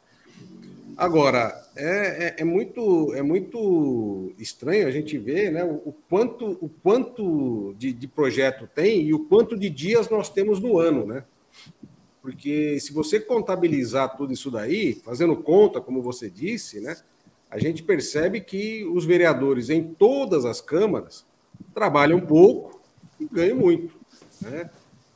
Agora, é, é, é, muito, é muito estranho a gente ver né, o, o quanto, o quanto de, de, projeto tem e o quanto de dias nós temos no ano, né? Porque se você contabilizar tudo isso daí, fazendo conta, como você disse, né, a gente percebe que os vereadores em todas as câmaras trabalham pouco e ganham muito. Né?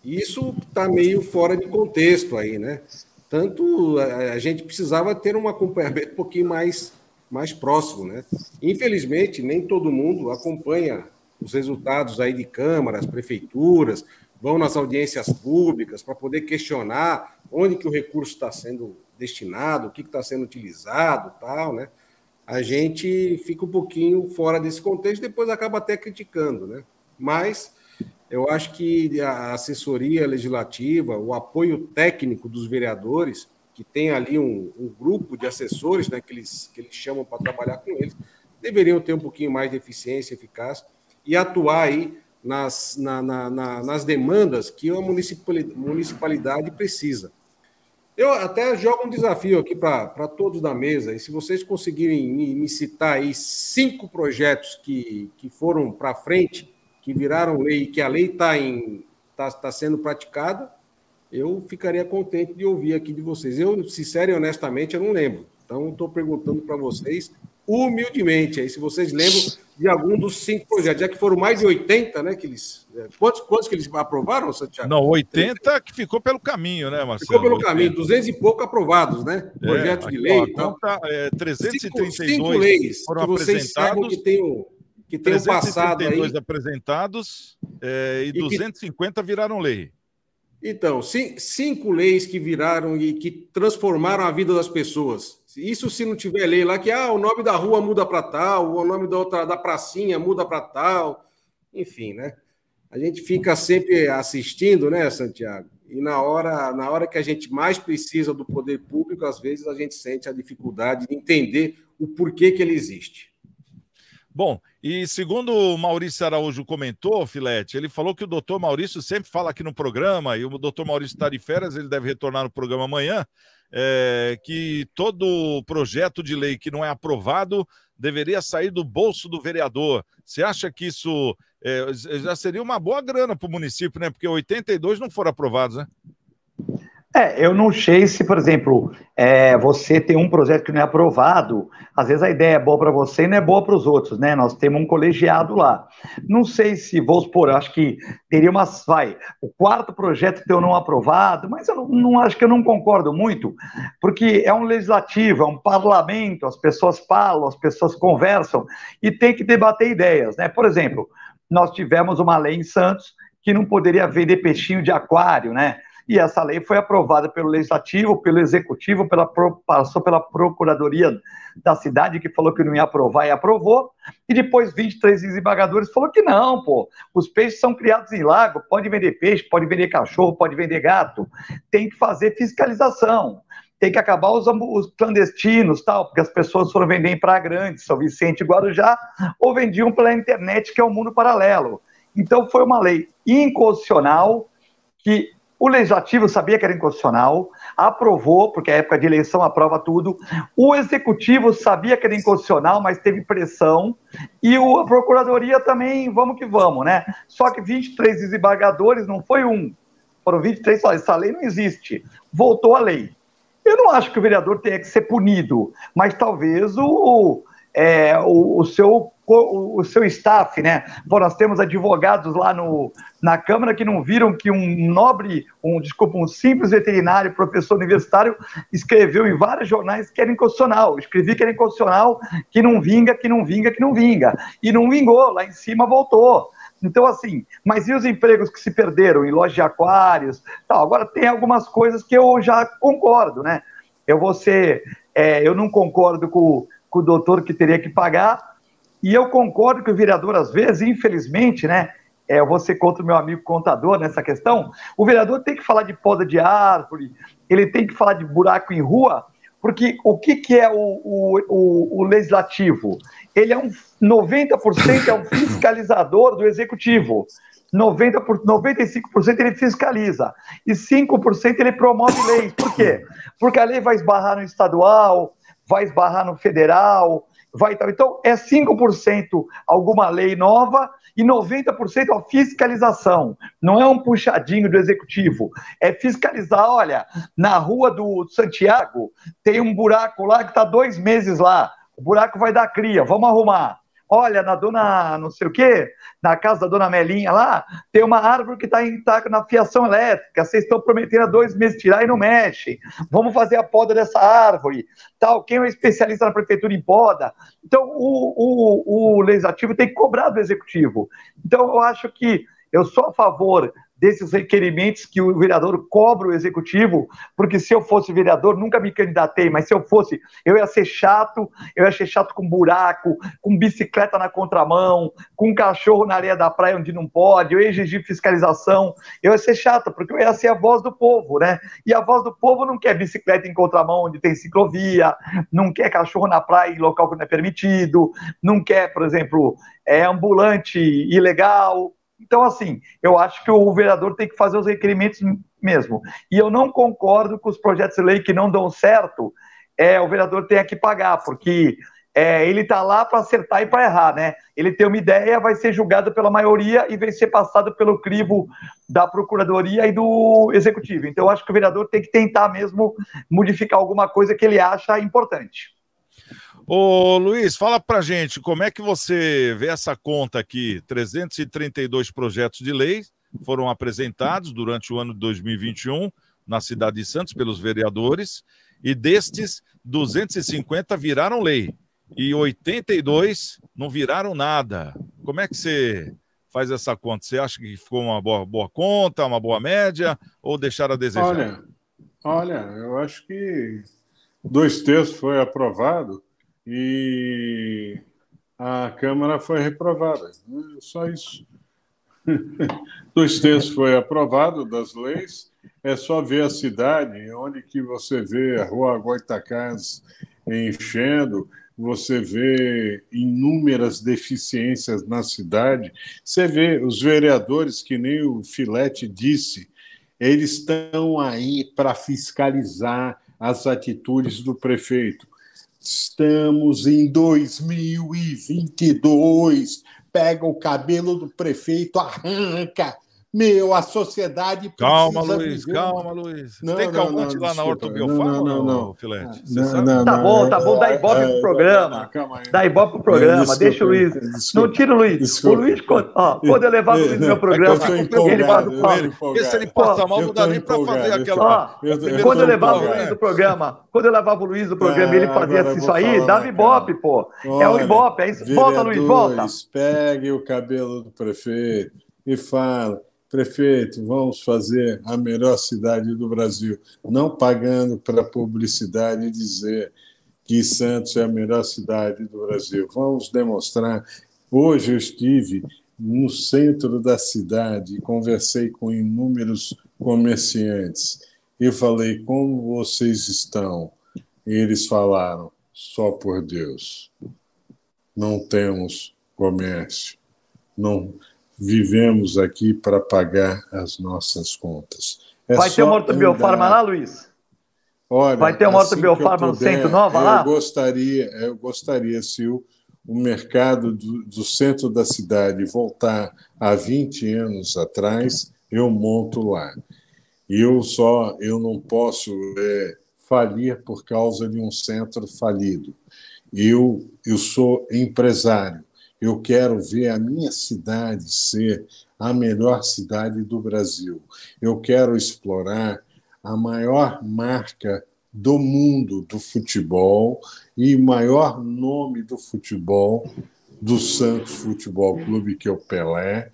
Isso está meio fora de contexto aí, né? Tanto a, a gente precisava ter um acompanhamento um pouquinho mais, mais próximo, né? Infelizmente, nem todo mundo acompanha os resultados aí de câmaras, prefeituras, vão nas audiências públicas para poder questionar onde que o recurso está sendo destinado, o que está sendo utilizado, tal, né? A gente fica um pouquinho fora desse contexto, depois acaba até criticando, né? Mas eu acho que a assessoria legislativa, o apoio técnico dos vereadores, que tem ali um, um grupo de assessores né, que, eles, que eles chamam para trabalhar com eles, deveriam ter um pouquinho mais de eficiência, eficácia e atuar aí nas, na, na, na, nas demandas que a municipalidade precisa. Eu até jogo um desafio aqui para todos da mesa, e se vocês conseguirem me, me citar aí cinco projetos que, que foram para frente, que viraram lei, que a lei está tá, tá sendo praticada, eu ficaria contente de ouvir aqui de vocês. Eu, sincero e honestamente, eu não lembro. Então, estou perguntando para vocês, humildemente, aí, se vocês lembram de algum dos cinco projetos, já que foram mais de 80, né? Que eles, é, quantos, quantos que eles aprovaram, Santiago? Não, 80 que ficou pelo caminho, né, Marcelo? Ficou pelo 80. caminho, 200 e pouco aprovados, né? É, Projeto de lei. Ó, conta, é, 332 cinco, cinco leis foram que vocês apresentados. que tem o que tem um passado aí. apresentados é, e, e 250 que... viraram lei. Então, cinco leis que viraram e que transformaram a vida das pessoas. Isso se não tiver lei lá que ah, o nome da rua muda para tal, o nome da outra da pracinha muda para tal, enfim, né? A gente fica sempre assistindo, né, Santiago? E na hora, na hora que a gente mais precisa do poder público, às vezes a gente sente a dificuldade de entender o porquê que ele existe. Bom, e segundo o Maurício Araújo comentou, Filete, ele falou que o doutor Maurício sempre fala aqui no programa, e o doutor Maurício está de férias, ele deve retornar no programa amanhã, é, que todo projeto de lei que não é aprovado deveria sair do bolso do vereador. Você acha que isso é, já seria uma boa grana para o município, né? Porque 82 não foram aprovados, né? É, eu não sei se, por exemplo, é, você tem um projeto que não é aprovado, às vezes a ideia é boa para você e não é boa para os outros, né? Nós temos um colegiado lá. Não sei se, vou supor, acho que teria umas, vai, o quarto projeto teu não aprovado, mas eu não, não acho que eu não concordo muito, porque é um legislativo, é um parlamento, as pessoas falam, as pessoas conversam e tem que debater ideias, né? Por exemplo, nós tivemos uma lei em Santos que não poderia vender peixinho de aquário, né? E essa lei foi aprovada pelo Legislativo, pelo Executivo, pela, passou pela Procuradoria da cidade, que falou que não ia aprovar e aprovou, e depois 23 desembargadores falou que não, pô, os peixes são criados em lago, pode vender peixe, pode vender cachorro, pode vender gato, tem que fazer fiscalização, tem que acabar os, os clandestinos, tal, porque as pessoas foram vender em Praia Grande, São Vicente e Guarujá, ou vendiam pela internet, que é o um mundo paralelo. Então foi uma lei inconstitucional que o legislativo sabia que era inconstitucional, aprovou, porque a época de eleição aprova tudo. O executivo sabia que era inconstitucional, mas teve pressão. E o, a procuradoria também, vamos que vamos, né? Só que 23 desembargadores não foi um. Foram 23, só essa lei não existe. Voltou a lei. Eu não acho que o vereador tenha que ser punido, mas talvez o, é, o, o, seu, o, seu staff, né? Bom, nós temos advogados lá no, na Câmara que não viram que um nobre, um desculpa, um simples veterinário, professor universitário, escreveu em vários jornais que era inconstitucional. Escrevi que era inconstitucional, que não vinga, que não vinga, que não vinga. E não vingou, lá em cima voltou. Então, assim, mas e os empregos que se perderam em lojas de aquários? Tal, agora, tem algumas coisas que eu já concordo, né? Eu vou ser. É, eu não concordo com com o doutor que teria que pagar. E eu concordo que o vereador, às vezes, infelizmente, né? É, ser contra o meu amigo contador nessa questão. O vereador tem que falar de poda de árvore, ele tem que falar de buraco em rua, porque o que, que é o, o, o, o legislativo? Ele é um 90% é um fiscalizador do executivo. 90 por, 95% ele fiscaliza e 5% ele promove leis. Por quê? Porque a lei vai esbarrar no estadual, vai esbarrar no federal, vai Então, é 5% alguma lei nova e 90% a fiscalização. Não é um puxadinho do executivo, é fiscalizar. Olha, na rua do Santiago tem um buraco lá que está dois meses lá. O buraco vai dar cria, vamos arrumar. Olha, na dona não sei o quê, na casa da dona Melinha lá, tem uma árvore que está intacta na fiação elétrica. Vocês estão prometendo há dois meses tirar e não mexe. Vamos fazer a poda dessa árvore. Tal, quem é especialista na prefeitura em poda? Então, o, o, o legislativo tem que cobrar do executivo. Então, eu acho que eu sou a favor desses requerimentos que o vereador cobra o executivo, porque se eu fosse vereador, nunca me candidatei, mas se eu fosse, eu ia ser chato, eu ia ser chato com buraco, com bicicleta na contramão, com cachorro na areia da praia onde não pode, eu ia exigir fiscalização, eu ia ser chato, porque eu ia ser a voz do povo, né? E a voz do povo não quer bicicleta em contramão onde tem ciclovia, não quer cachorro na praia em local que não é permitido, não quer, por exemplo, é ambulante ilegal, então, assim, eu acho que o vereador tem que fazer os requerimentos mesmo. E eu não concordo com os projetos de lei que não dão certo, é, o vereador tem que pagar, porque é, ele está lá para acertar e para errar, né? Ele tem uma ideia, vai ser julgado pela maioria e vai ser passado pelo crivo da procuradoria e do executivo. Então, eu acho que o vereador tem que tentar mesmo modificar alguma coisa que ele acha importante. Ô Luiz, fala pra gente como é que você vê essa conta aqui. 332 projetos de lei foram apresentados durante o ano de 2021 na cidade de Santos pelos vereadores, e destes, 250 viraram lei e 82 não viraram nada. Como é que você faz essa conta? Você acha que ficou uma boa, boa conta, uma boa média, ou deixaram a desejar? Olha, olha, eu acho que dois terços foi aprovado e a Câmara foi reprovada. Só isso. (laughs) Dois terços foi aprovado das leis. É só ver a cidade, onde que você vê a rua Goitacás enchendo, você vê inúmeras deficiências na cidade. Você vê os vereadores, que nem o Filete disse, eles estão aí para fiscalizar as atitudes do prefeito. Estamos em 2022. Pega o cabelo do prefeito, arranca, meu, a sociedade Calma, Luiz, viver. calma, Luiz. Não, Tem calmante lá na ortobiofarma, não, não, não, Filete? Não, não, tá bom, tá bom, dá ibope pro programa. Dá ibope pro programa, deixa o Luiz. Não tira o Luiz. Desculpa. O Luiz, ó, quando eu levar o Luiz no meu programa, ele faz o pau. Se ele passa mal, não dá nem pra fazer aquela... Quando eu levava o Luiz do programa, quando eu levava o Luiz do programa e ele fazia isso aí, dava ibope, pô. É o ibope, é isso. Volta, Luiz, volta. Pegue o cabelo do prefeito e fala prefeito, vamos fazer a melhor cidade do Brasil, não pagando para publicidade dizer que Santos é a melhor cidade do Brasil. Vamos demonstrar. Hoje eu estive no centro da cidade e conversei com inúmeros comerciantes e falei: como vocês estão? E eles falaram: só por Deus. Não temos comércio. Não, vivemos aqui para pagar as nossas contas. É Vai ter uma ortobiofarma lá, Luiz? Olha, Vai ter uma assim ortobiofarma no centro nova eu lá? Gostaria, eu gostaria, se o, o mercado do, do, centro da cidade voltar a 20 anos atrás, eu monto lá. Eu só eu não posso é, falir por causa de um centro falido. Eu, eu sou empresário eu quero ver a minha cidade ser a melhor cidade do Brasil. Eu quero explorar a maior marca do mundo do futebol e maior nome do futebol do Santos Futebol Clube, que é o Pelé,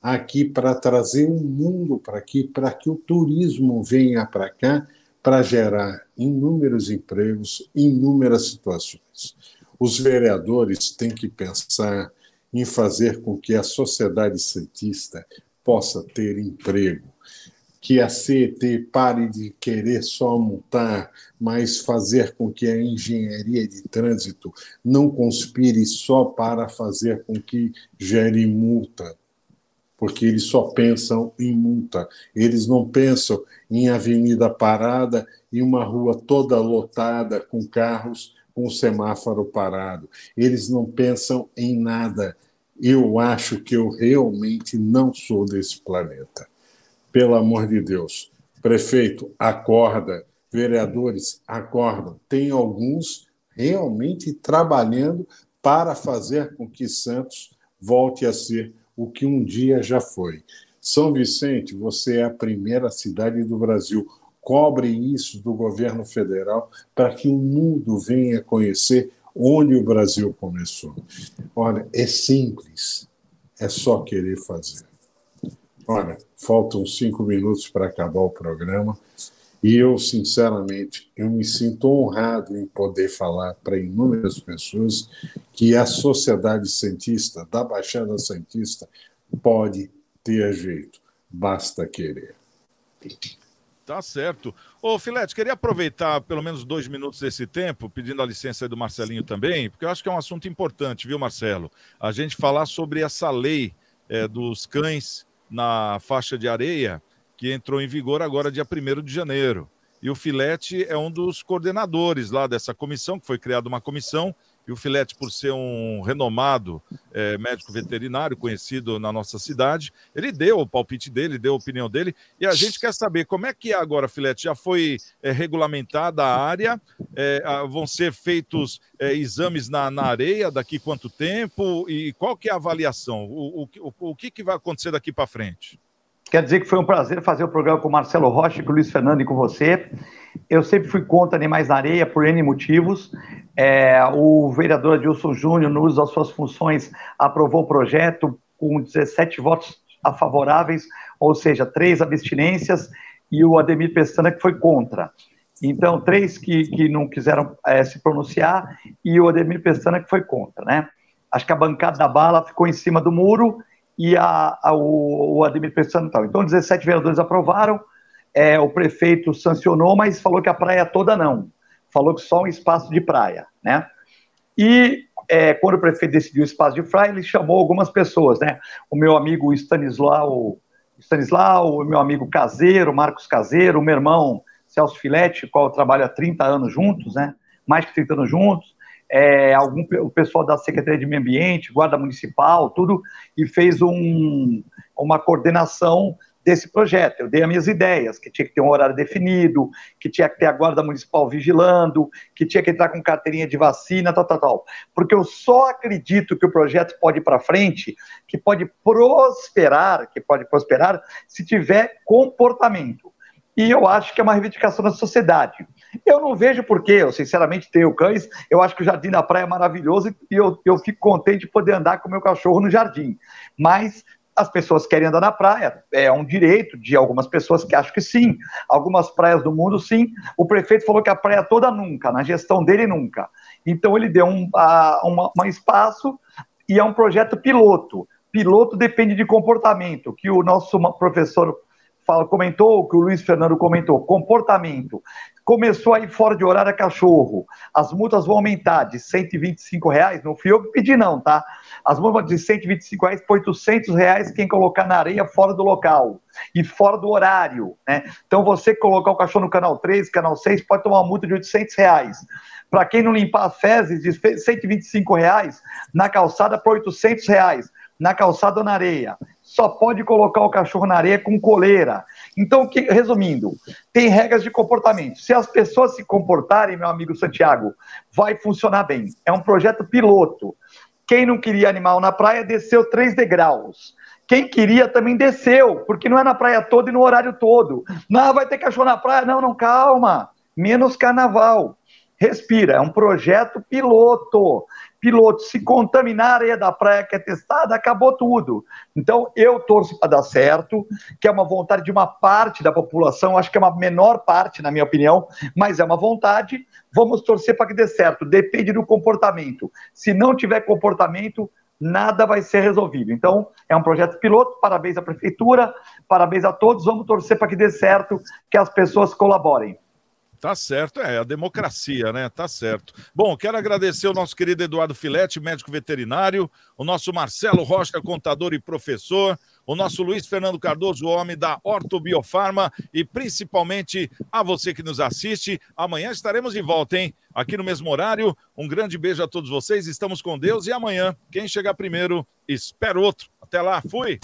aqui para trazer um mundo para aqui, para que o turismo venha para cá para gerar inúmeros empregos, inúmeras situações. Os vereadores têm que pensar em fazer com que a sociedade cientista possa ter emprego, que a CET pare de querer só multar, mas fazer com que a engenharia de trânsito não conspire só para fazer com que gere multa, porque eles só pensam em multa, eles não pensam em avenida parada e uma rua toda lotada com carros com o semáforo parado. Eles não pensam em nada. Eu acho que eu realmente não sou desse planeta. Pelo amor de Deus. Prefeito, acorda. Vereadores, acordam. Tem alguns realmente trabalhando para fazer com que Santos volte a ser o que um dia já foi. São Vicente, você é a primeira cidade do Brasil. Cobre isso do governo federal para que o mundo venha conhecer onde o Brasil começou. Olha, é simples, é só querer fazer. Olha, faltam cinco minutos para acabar o programa. E eu, sinceramente, eu me sinto honrado em poder falar para inúmeras pessoas que a sociedade cientista, da Baixada Santista, pode ter jeito, basta querer. Tá certo. Ô, Filete, queria aproveitar pelo menos dois minutos desse tempo, pedindo a licença do Marcelinho também, porque eu acho que é um assunto importante, viu, Marcelo? A gente falar sobre essa lei é, dos cães na faixa de areia, que entrou em vigor agora dia 1 de janeiro. E o Filete é um dos coordenadores lá dessa comissão, que foi criada uma comissão, e o Filete, por ser um renomado é, médico veterinário, conhecido na nossa cidade, ele deu o palpite dele, deu a opinião dele, e a gente quer saber como é que é agora, Filete, já foi é, regulamentada a área, é, vão ser feitos exames na, na areia, daqui quanto tempo, e qual que é a avaliação? O, o, o, o que, que vai acontecer daqui para frente? Quer dizer que foi um prazer fazer o programa com o Marcelo Rocha, com o Luiz Fernando e com você. Eu sempre fui contra Animais na Areia por N motivos. É, o vereador Adilson Júnior, no uso das suas funções, aprovou o projeto com 17 votos a favoráveis, ou seja, três abstinências, e o Ademir Pestana, que foi contra. Então, três que, que não quiseram é, se pronunciar e o Ademir Pestana, que foi contra, né? Acho que a bancada da bala ficou em cima do muro e a, a, o, o Ademir tal. Então, 17 vereadores aprovaram, é, o prefeito sancionou, mas falou que a praia toda não. Falou que só um espaço de praia, né? E é, quando o prefeito decidiu o espaço de praia, ele chamou algumas pessoas, né? O meu amigo Stanislau, Stanislau, o meu amigo Caseiro, Marcos Caseiro, o meu irmão Celso Filete, qual eu trabalho há 30 anos juntos, né? Mais de 30 anos juntos é, algum, o pessoal da Secretaria de Meio Ambiente, Guarda Municipal, tudo, e fez um, uma coordenação desse projeto. Eu dei as minhas ideias, que tinha que ter um horário definido, que tinha que ter a Guarda Municipal vigilando, que tinha que entrar com carteirinha de vacina, tal, tal, tal. Porque eu só acredito que o projeto pode ir para frente, que pode prosperar, que pode prosperar, se tiver comportamento. E eu acho que é uma reivindicação da sociedade. Eu não vejo porquê, eu sinceramente tenho cães, eu acho que o Jardim da Praia é maravilhoso e eu, eu fico contente de poder andar com o meu cachorro no jardim. Mas as pessoas querem andar na praia, é um direito de algumas pessoas que acham que sim. Algumas praias do mundo, sim. O prefeito falou que a praia toda nunca, na gestão dele nunca. Então ele deu um, a, um espaço e é um projeto piloto. Piloto depende de comportamento, que o nosso professor fala, comentou, que o Luiz Fernando comentou, comportamento começou a ir fora de horário a cachorro. As multas vão aumentar de 125 reais, não fui eu que pedi não, tá? As multas de 125 reais para 800 reais quem colocar na areia fora do local e fora do horário, né? Então você colocar o cachorro no canal 3, canal 6, pode tomar uma multa de 800 reais. Para quem não limpar as fezes, de 125 reais, na calçada para 800 reais, na calçada ou na areia só pode colocar o cachorro na areia com coleira. Então, que, resumindo, tem regras de comportamento. Se as pessoas se comportarem, meu amigo Santiago, vai funcionar bem. É um projeto piloto. Quem não queria animal na praia desceu três degraus. Quem queria também desceu, porque não é na praia toda e no horário todo. Não, vai ter cachorro na praia. Não, não, calma. Menos carnaval. Respira, é um projeto piloto piloto se contaminar a areia da praia que é testada, acabou tudo. Então, eu torço para dar certo, que é uma vontade de uma parte da população, acho que é uma menor parte, na minha opinião, mas é uma vontade. Vamos torcer para que dê certo, depende do comportamento. Se não tiver comportamento, nada vai ser resolvido. Então, é um projeto piloto, parabéns à prefeitura, parabéns a todos, vamos torcer para que dê certo, que as pessoas colaborem. Tá certo, é a democracia, né? Tá certo. Bom, quero agradecer o nosso querido Eduardo Filete, médico veterinário, o nosso Marcelo Rocha, contador e professor, o nosso Luiz Fernando Cardoso, o homem da Ortobiofarma, e principalmente a você que nos assiste. Amanhã estaremos de volta, hein? Aqui no mesmo horário. Um grande beijo a todos vocês. Estamos com Deus e amanhã, quem chegar primeiro, espera outro. Até lá, fui!